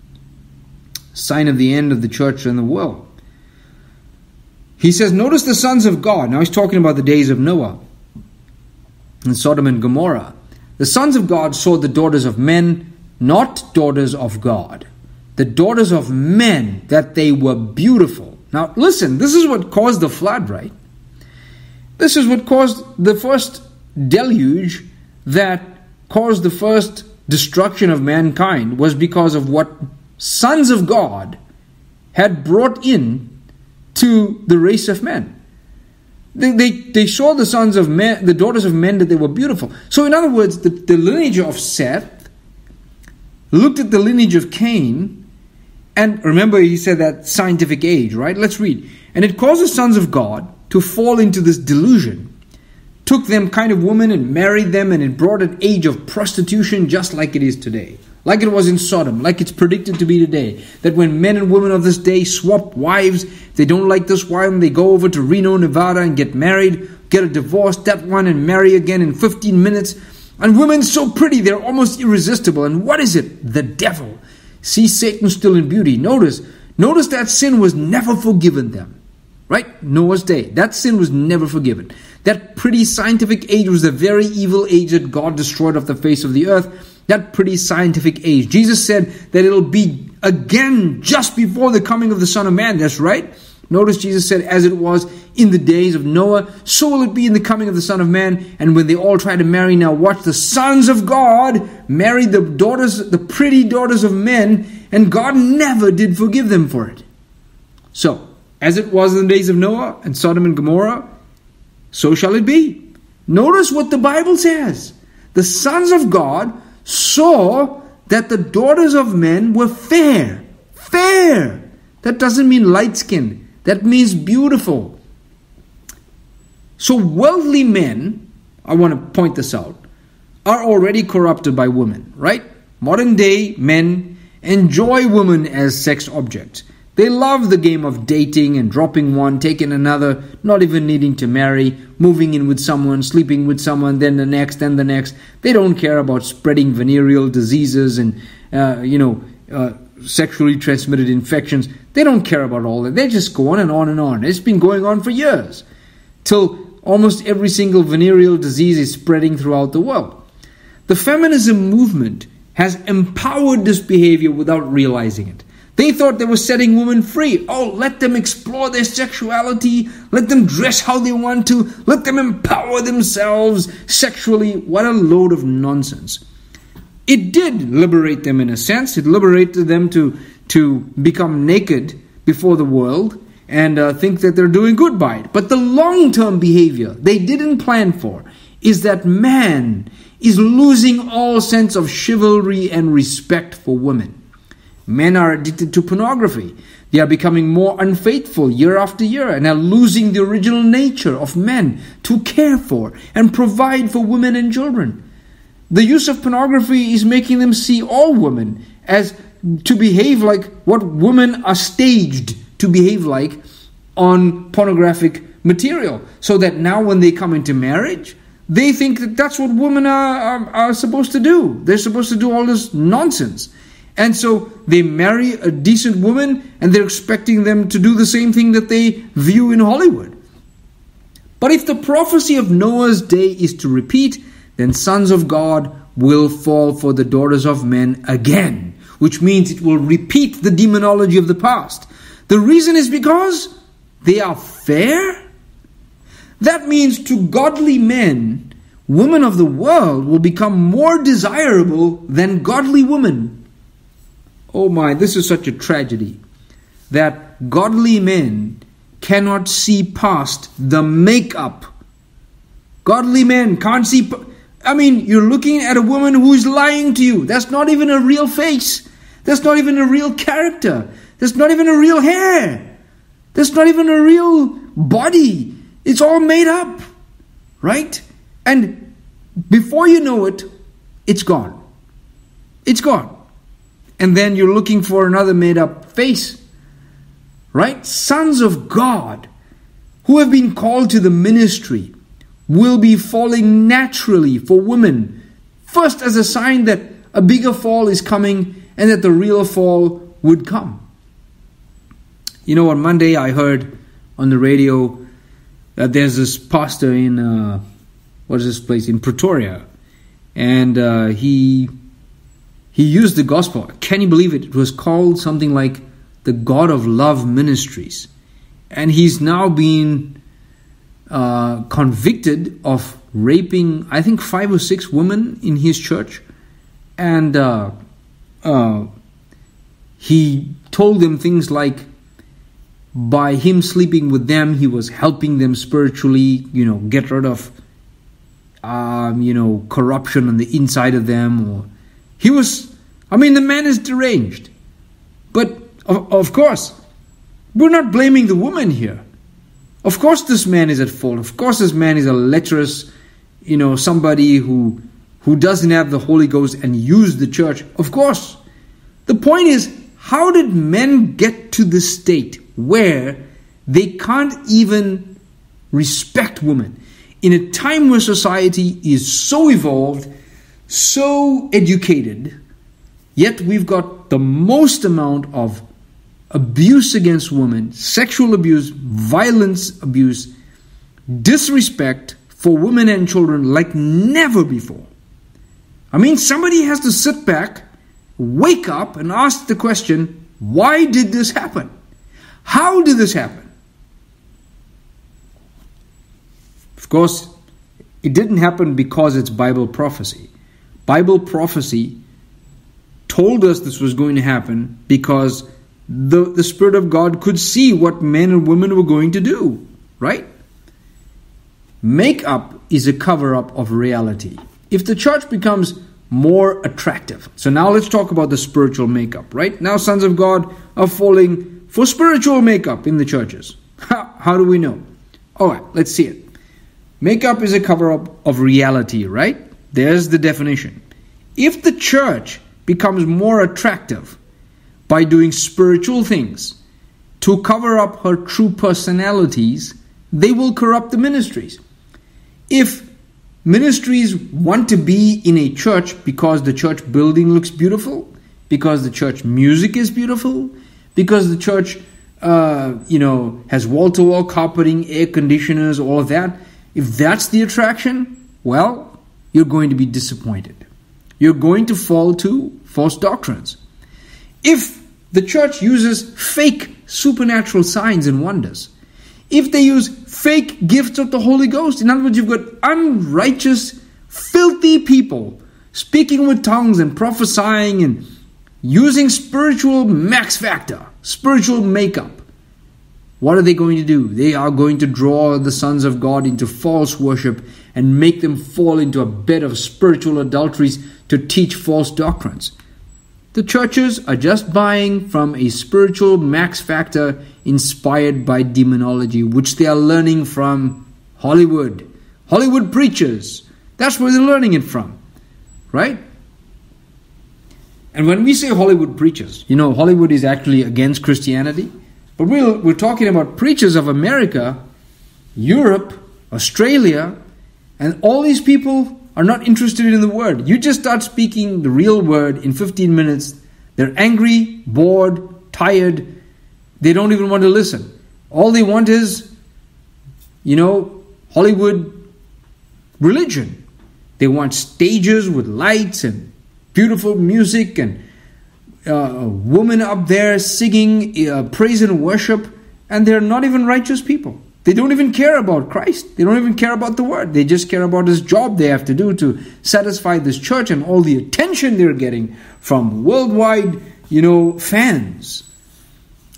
sign of the end of the church and the world. He says, Notice the sons of God. Now he's talking about the days of Noah and Sodom and Gomorrah. The sons of God saw the daughters of men, not daughters of God. The daughters of men, that they were beautiful. Now listen, this is what caused the flood, right? This is what caused the first deluge that caused the first destruction of mankind was because of what sons of God had brought in to the race of men. They, they, they saw the sons of men, the daughters of men, that they were beautiful. So, in other words, the, the lineage of Seth looked at the lineage of Cain, and remember, he said that scientific age, right? Let's read. And it caused the sons of God to fall into this delusion, took them kind of women and married them, and it brought an age of prostitution just like it is today like it was in Sodom, like it's predicted to be today. That when men and women of this day swap wives, they don't like this one, they go over to Reno, Nevada and get married, get a divorce, that one, and marry again in 15 minutes. And women so pretty, they're almost irresistible. And what is it? The devil. See Satan still in beauty. Notice, notice that sin was never forgiven them. Right? Noah's day. That sin was never forgiven. That pretty scientific age was the very evil age that God destroyed off the face of the earth that pretty scientific age. Jesus said that it'll be again just before the coming of the Son of Man. That's right. Notice Jesus said, as it was in the days of Noah, so will it be in the coming of the Son of Man. And when they all try to marry, now watch the sons of God marry the daughters, the pretty daughters of men, and God never did forgive them for it. So, as it was in the days of Noah and Sodom and Gomorrah, so shall it be. Notice what the Bible says. The sons of God saw that the daughters of men were fair. Fair. That doesn't mean light skinned, that means beautiful. So, worldly men, I want to point this out, are already corrupted by women, right? Modern day men enjoy women as sex objects. They love the game of dating and dropping one, taking another, not even needing to marry, moving in with someone, sleeping with someone, then the next, then the next. They don't care about spreading venereal diseases and, uh, you know, uh, sexually transmitted infections. They don't care about all that. They just go on and on and on. It's been going on for years till almost every single venereal disease is spreading throughout the world. The feminism movement has empowered this behavior without realizing it. They thought they were setting women free. Oh, let them explore their sexuality. Let them dress how they want to. Let them empower themselves sexually. What a load of nonsense. It did liberate them in a sense. It liberated them to, to become naked before the world and uh, think that they're doing good by it. But the long term behavior they didn't plan for is that man is losing all sense of chivalry and respect for women. Men are addicted to pornography. They are becoming more unfaithful year after year and are losing the original nature of men to care for and provide for women and children. The use of pornography is making them see all women as to behave like what women are staged to behave like on pornographic material. So that now when they come into marriage, they think that that's what women are, are, are supposed to do. They're supposed to do all this nonsense. And so they marry a decent woman and they're expecting them to do the same thing that they view in Hollywood. But if the prophecy of Noah's day is to repeat, then sons of God will fall for the daughters of men again, which means it will repeat the demonology of the past. The reason is because they are fair. That means to godly men, women of the world will become more desirable than godly women Oh my, this is such a tragedy that godly men cannot see past the makeup. Godly men can't see. I mean, you're looking at a woman who is lying to you. That's not even a real face. That's not even a real character. That's not even a real hair. That's not even a real body. It's all made up. Right? And before you know it, it's gone. It's gone and then you're looking for another made up face. Right? Sons of God who have been called to the ministry will be falling naturally for women. First, as a sign that a bigger fall is coming and that the real fall would come. You know, on Monday I heard on the radio that there's this pastor in uh, what is this place in Pretoria, and uh, he he used the gospel. Can you believe it? It was called something like the God of Love Ministries, and he's now been uh, convicted of raping, I think, five or six women in his church, and uh, uh, he told them things like by him sleeping with them, he was helping them spiritually, you know, get rid of, um, you know, corruption on the inside of them. Or he was, I mean, the man is deranged. But of, of course, we're not blaming the woman here. Of course, this man is at fault. Of course, this man is a lecherous, you know, somebody who who doesn't have the Holy Ghost and use the church. Of course. The point is, how did men get to this state where they can't even respect women. In a time where society is so evolved, so educated, yet we've got the most amount of abuse against women, sexual abuse, violence abuse, disrespect for women and children like never before. I mean, somebody has to sit back, wake up, and ask the question why did this happen? How did this happen? Of course, it didn't happen because it's Bible prophecy. Bible prophecy told us this was going to happen because the, the Spirit of God could see what men and women were going to do, right? Makeup is a cover up of reality. If the church becomes more attractive, so now let's talk about the spiritual makeup, right? Now, sons of God are falling for spiritual makeup in the churches. How, how do we know? All right, let's see it. Makeup is a cover up of reality, right? There's the definition. If the church becomes more attractive by doing spiritual things to cover up her true personalities, they will corrupt the ministries. If ministries want to be in a church because the church building looks beautiful, because the church music is beautiful, because the church, uh, you know, has wall to wall carpeting, air conditioners, all of that. If that's the attraction, well, you're going to be disappointed. You're going to fall to false doctrines. If the church uses fake supernatural signs and wonders, if they use fake gifts of the Holy Ghost, in other words, you've got unrighteous, filthy people speaking with tongues and prophesying and using spiritual max factor, spiritual makeup. What are they going to do? They are going to draw the sons of God into false worship and make them fall into a bed of spiritual adulteries to teach false doctrines. The churches are just buying from a spiritual max factor inspired by demonology, which they are learning from Hollywood. Hollywood preachers. That's where they're learning it from. Right? And when we say Hollywood preachers, you know, Hollywood is actually against Christianity. But we're, we're talking about preachers of America, Europe, Australia, and all these people are not interested in the word. You just start speaking the real word in 15 minutes. They're angry, bored, tired. They don't even want to listen. All they want is, you know, Hollywood religion. They want stages with lights and beautiful music and uh, a woman up there singing uh, praise and worship, and they're not even righteous people. They don't even care about Christ. They don't even care about the word. They just care about this job they have to do to satisfy this church and all the attention they're getting from worldwide, you know, fans.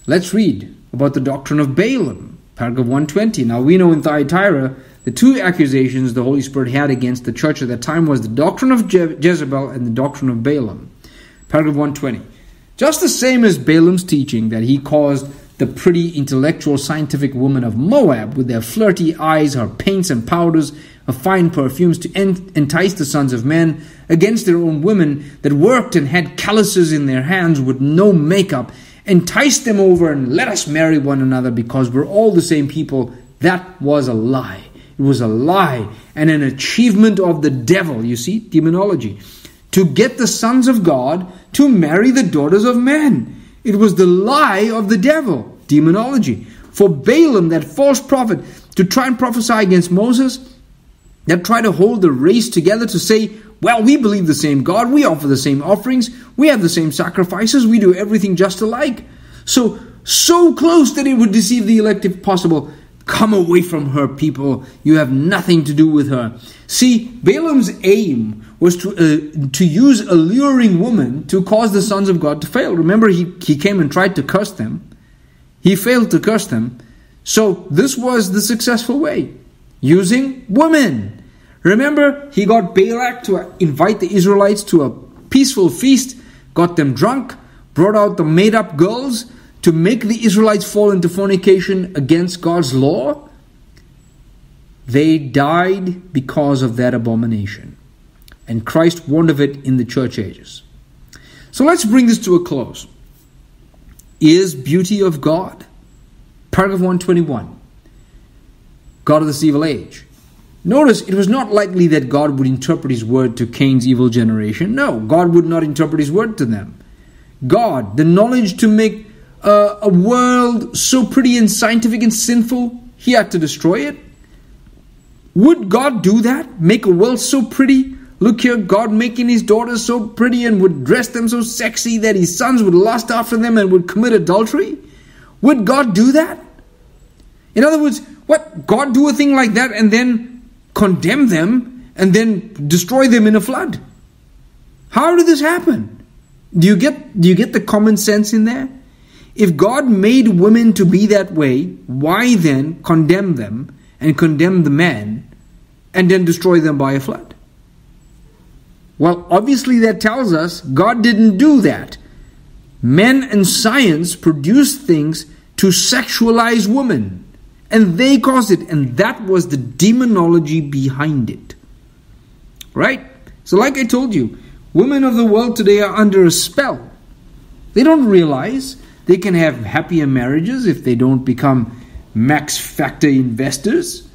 Let's read about the doctrine of Balaam, paragraph 120. Now we know in Thyatira the two accusations the Holy Spirit had against the church at that time was the doctrine of Je- Jezebel and the doctrine of Balaam. Paragraph 120. Just the same as Balaam's teaching that he caused the pretty intellectual scientific woman of Moab with their flirty eyes, her paints and powders, her fine perfumes to entice the sons of men against their own women that worked and had calluses in their hands with no makeup, entice them over and let us marry one another because we're all the same people. That was a lie. It was a lie and an achievement of the devil, you see, demonology, to get the sons of God to marry the daughters of men. It was the lie of the devil, demonology. for Balaam, that false prophet, to try and prophesy against Moses, that try to hold the race together to say, well, we believe the same God, we offer the same offerings, we have the same sacrifices, we do everything just alike. So, so close that it would deceive the elect if possible. Come away from her, people. You have nothing to do with her. See, Balaam's aim was to, uh, to use alluring women to cause the sons of God to fail. Remember, he, he came and tried to curse them. He failed to curse them. So, this was the successful way using women. Remember, he got Balak to invite the Israelites to a peaceful feast, got them drunk, brought out the made up girls, to make the Israelites fall into fornication against God's law, they died because of that abomination. And Christ warned of it in the church ages. So let's bring this to a close. Is beauty of God? Paragraph 121. God of this evil age. Notice it was not likely that God would interpret his word to Cain's evil generation. No, God would not interpret his word to them. God, the knowledge to make uh, a world so pretty and scientific and sinful, he had to destroy it? Would God do that? Make a world so pretty? Look here, God making his daughters so pretty and would dress them so sexy that his sons would lust after them and would commit adultery? Would God do that? In other words, what? God do a thing like that and then condemn them and then destroy them in a flood? How did this happen? Do you get do you get the common sense in there? If God made women to be that way, why then condemn them and condemn the men and then destroy them by a flood? Well, obviously, that tells us God didn't do that. Men and science produced things to sexualize women, and they caused it, and that was the demonology behind it. Right? So, like I told you, women of the world today are under a spell. They don't realize they can have happier marriages if they don't become max factor investors.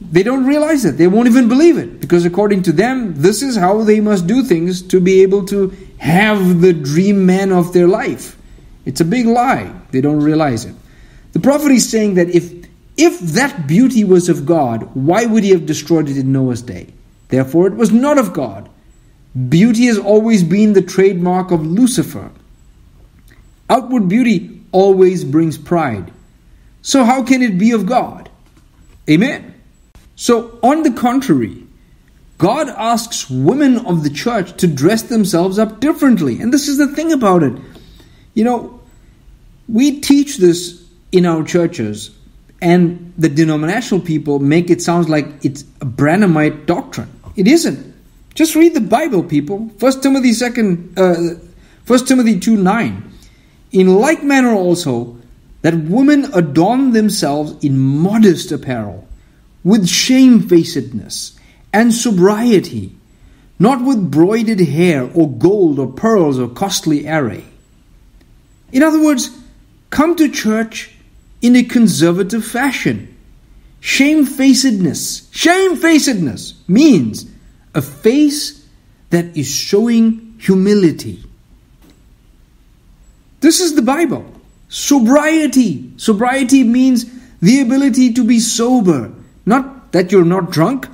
They don't realize it. They won't even believe it because, according to them, this is how they must do things to be able to have the dream man of their life. It's a big lie. They don't realize it. The prophet is saying that if if that beauty was of God, why would he have destroyed it in Noah's day? Therefore, it was not of God. Beauty has always been the trademark of Lucifer. Outward beauty always brings pride. So, how can it be of God? Amen. So, on the contrary, God asks women of the church to dress themselves up differently. And this is the thing about it. You know, we teach this in our churches, and the denominational people make it sound like it's a Branhamite doctrine. It isn't. Just read the Bible, people. First Timothy second, uh, First Timothy two nine. In like manner also, that women adorn themselves in modest apparel, with shamefacedness and sobriety, not with broided hair or gold or pearls or costly array. In other words, come to church in a conservative fashion. Shamefacedness, shamefacedness means a face that is showing humility this is the Bible. Sobriety. Sobriety means the ability to be sober, not that you're not drunk.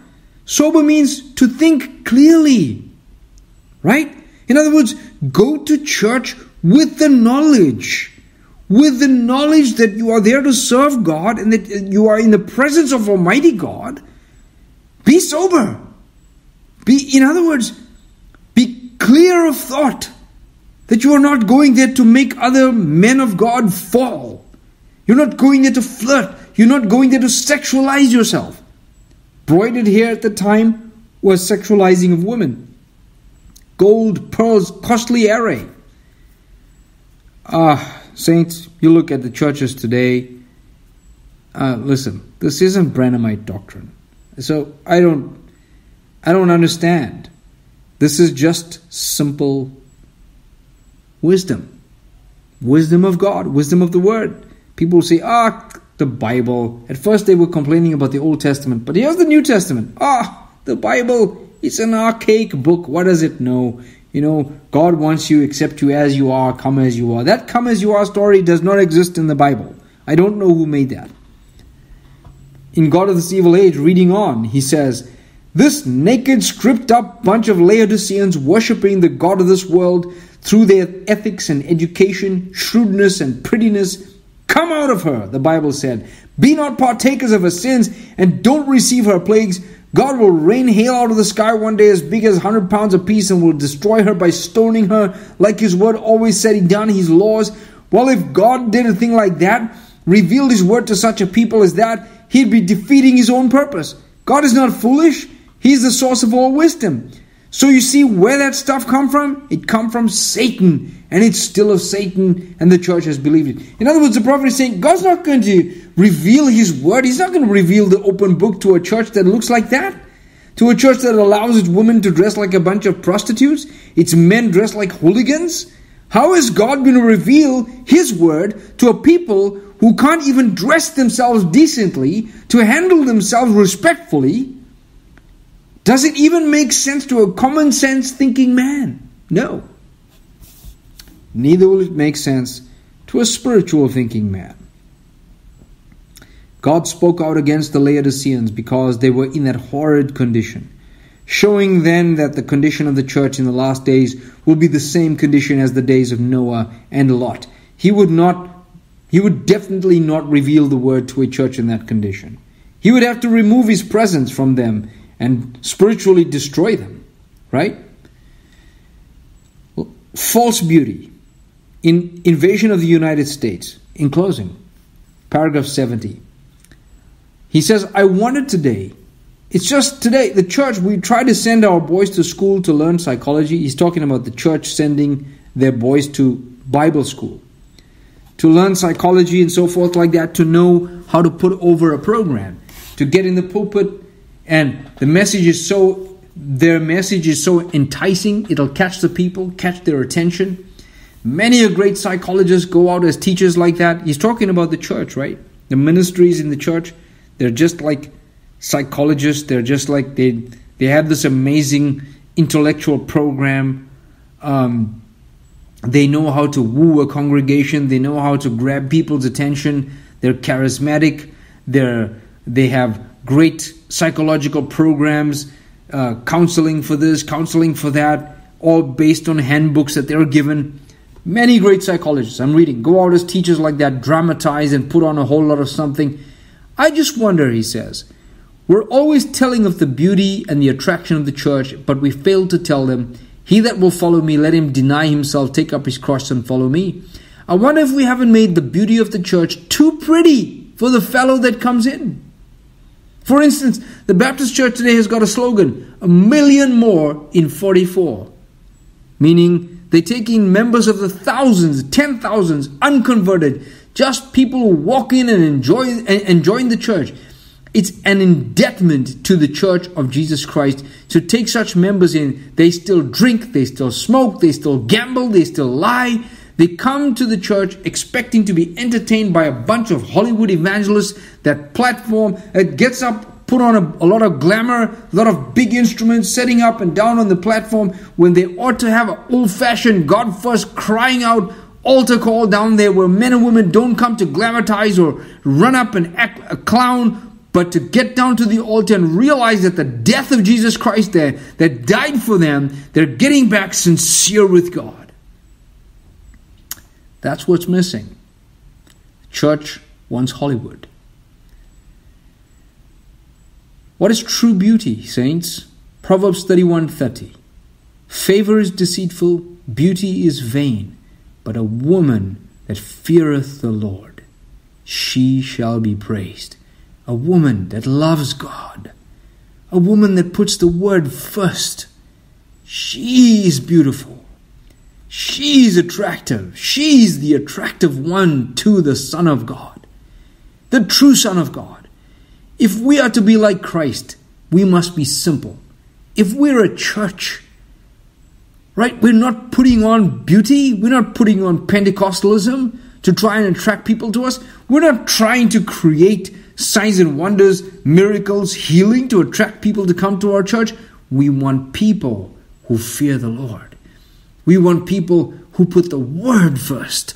Sober means to think clearly. Right? In other words, go to church with the knowledge. With the knowledge that you are there to serve God and that you are in the presence of Almighty God. Be sober. Be, in other words, be clear of thought. That you are not going there to make other men of God fall. You're not going there to flirt. You're not going there to sexualize yourself. Broided hair at the time was sexualizing of women. Gold, pearls, costly array. Ah, saints, you look at the churches today. Uh, listen, this isn't Branhamite doctrine. So I don't, I don't understand. This is just simple wisdom. Wisdom of God, wisdom of the Word. People say, ah, the Bible. At first they were complaining about the Old Testament, but here's the New Testament. Ah, the Bible, it's an archaic book. What does it know? You know, God wants you, accept you as you are, come as you are. That come as you are story does not exist in the Bible. I don't know who made that. In God of this Evil Age, reading on, he says, This naked, stripped up bunch of Laodiceans worshipping the God of this world through their ethics and education, shrewdness and prettiness, come out of her, the Bible said. Be not partakers of her sins and don't receive her plagues. God will rain hail out of the sky one day as big as 100 pounds apiece and will destroy her by stoning her, like his word always said he done his laws. Well, if God did a thing like that, revealed his word to such a people as that, he'd be defeating his own purpose. God is not foolish. He's the source of all wisdom. So you see where that stuff come from? It come from Satan, and it's still of Satan, and the church has believed it. In other words, the prophet is saying God's not going to reveal his word. He's not going to reveal the open book to a church that looks like that. To a church that allows its women to dress like a bunch of prostitutes, its men dressed like hooligans. How is God going to reveal his word to a people who can't even dress themselves decently, to handle themselves respectfully, does it even make sense to a common sense thinking man? No. Neither will it make sense to a spiritual thinking man. God spoke out against the Laodiceans because they were in that horrid condition, showing then that the condition of the church in the last days will be the same condition as the days of Noah and Lot. He would not he would definitely not reveal the word to a church in that condition. He would have to remove his presence from them and spiritually destroy them, right? False beauty. In Invasion of the United States, in closing, paragraph 70. He says, I wanted today, it's just today, the church, we try to send our boys to school to learn psychology. He's talking about the church sending their boys to Bible school to learn psychology and so forth like that, to know how to put over a program, to get in the pulpit, and the message is so, their message is so enticing, it'll catch the people, catch their attention. Many a great psychologist go out as teachers like that. He's talking about the church, right? The ministries in the church, they're just like psychologists. They're just like they they have this amazing intellectual program. Um, they know how to woo a congregation. They know how to grab people's attention. They're charismatic. They're they have great psychological programs, uh, counseling for this, counseling for that, all based on handbooks that they're given. Many great psychologists I'm reading go out as teachers like that, dramatize and put on a whole lot of something. I just wonder, he says, we're always telling of the beauty and the attraction of the church, but we fail to tell them he that will follow me, let him deny himself, take up his cross, and follow me. I wonder if we haven't made the beauty of the church too pretty for the fellow that comes in. For instance, the Baptist church today has got a slogan a million more in 44, meaning they take in members of the thousands, ten thousands, unconverted, just people who walk in and enjoy and join the church. It's an indebtment to the Church of Jesus Christ to take such members in. They still drink, they still smoke, they still gamble, they still lie. They come to the church expecting to be entertained by a bunch of Hollywood evangelists. That platform that gets up, put on a, a lot of glamour, a lot of big instruments, setting up and down on the platform when they ought to have an old fashioned God first crying out altar call down there where men and women don't come to glamorize or run up and act a clown but to get down to the altar and realize that the death of Jesus Christ there that died for them, they're getting back sincere with God. That's what's missing. Church wants Hollywood. What is true beauty, saints? Proverbs 31:30. Favor is deceitful, beauty is vain, but a woman that feareth the Lord, she shall be praised a woman that loves God, a woman that puts the word first. she is beautiful. She's attractive. She's the attractive one to the Son of God, the true Son of God. If we are to be like Christ, we must be simple. If we're a church, right, we're not putting on beauty, we're not putting on Pentecostalism to try and attract people to us, we're not trying to create signs and wonders, miracles, healing to attract people to come to our church. We want people who fear the Lord. We want people who put the word first.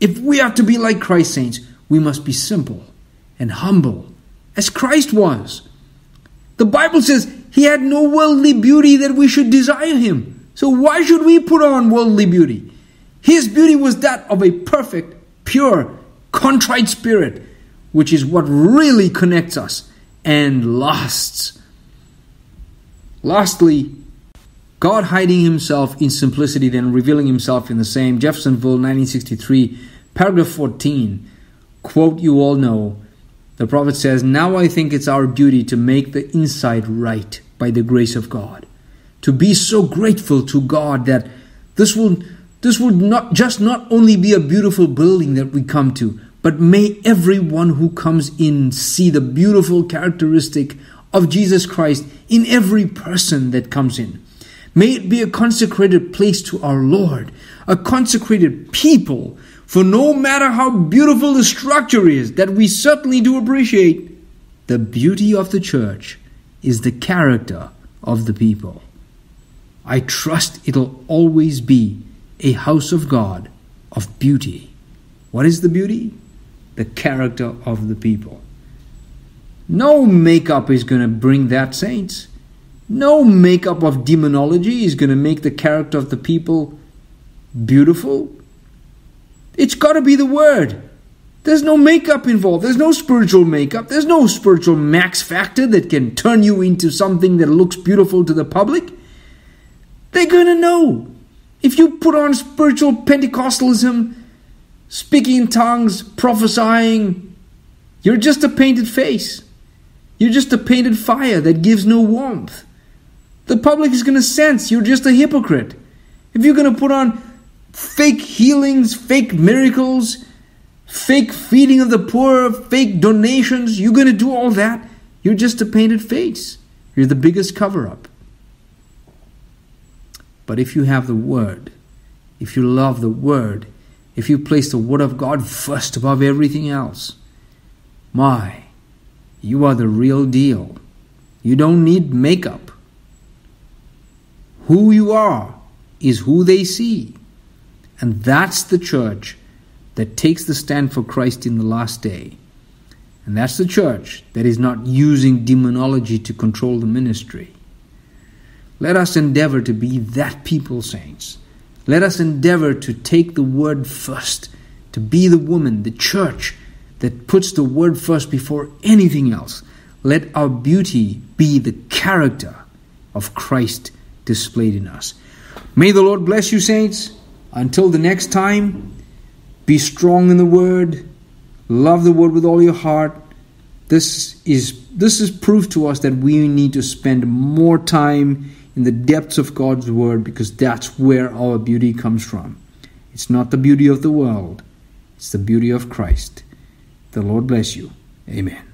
If we are to be like Christ saints, we must be simple and humble, as Christ was. The Bible says he had no worldly beauty that we should desire him. So why should we put on worldly beauty? His beauty was that of a perfect, pure, contrite spirit, which is what really connects us and lasts. Lastly, God hiding himself in simplicity, then revealing himself in the same. Jeffersonville, 1963, paragraph 14. Quote you all know. The prophet says, Now I think it's our duty to make the inside right by the grace of God. To be so grateful to God that this will this would not just not only be a beautiful building that we come to, but may everyone who comes in see the beautiful characteristic of Jesus Christ in every person that comes in. May it be a consecrated place to our Lord, a consecrated people. For no matter how beautiful the structure is, that we certainly do appreciate, the beauty of the church is the character of the people. I trust it'll always be a house of God of beauty. What is the beauty? The character of the people. No makeup is going to bring that, saints. No makeup of demonology is going to make the character of the people beautiful. It's got to be the Word. There's no makeup involved. There's no spiritual makeup. There's no spiritual max factor that can turn you into something that looks beautiful to the public. They're going to know. If you put on spiritual Pentecostalism, speaking in tongues, prophesying, you're just a painted face. You're just a painted fire that gives no warmth. The public is going to sense you're just a hypocrite. If you're going to put on fake healings, fake miracles, fake feeding of the poor, fake donations, you're going to do all that, you're just a painted face. You're the biggest cover up. But if you have the Word, if you love the Word, if you place the Word of God first above everything else, my, you are the real deal. You don't need makeup. Who you are is who they see. And that's the church that takes the stand for Christ in the last day. And that's the church that is not using demonology to control the ministry. Let us endeavor to be that people, saints. Let us endeavor to take the word first, to be the woman, the church that puts the word first before anything else. Let our beauty be the character of Christ displayed in us. May the Lord bless you, saints. Until the next time, be strong in the word, love the word with all your heart. This is this is proof to us that we need to spend more time in the depths of God's word because that's where our beauty comes from. It's not the beauty of the world, it's the beauty of Christ. The Lord bless you. Amen.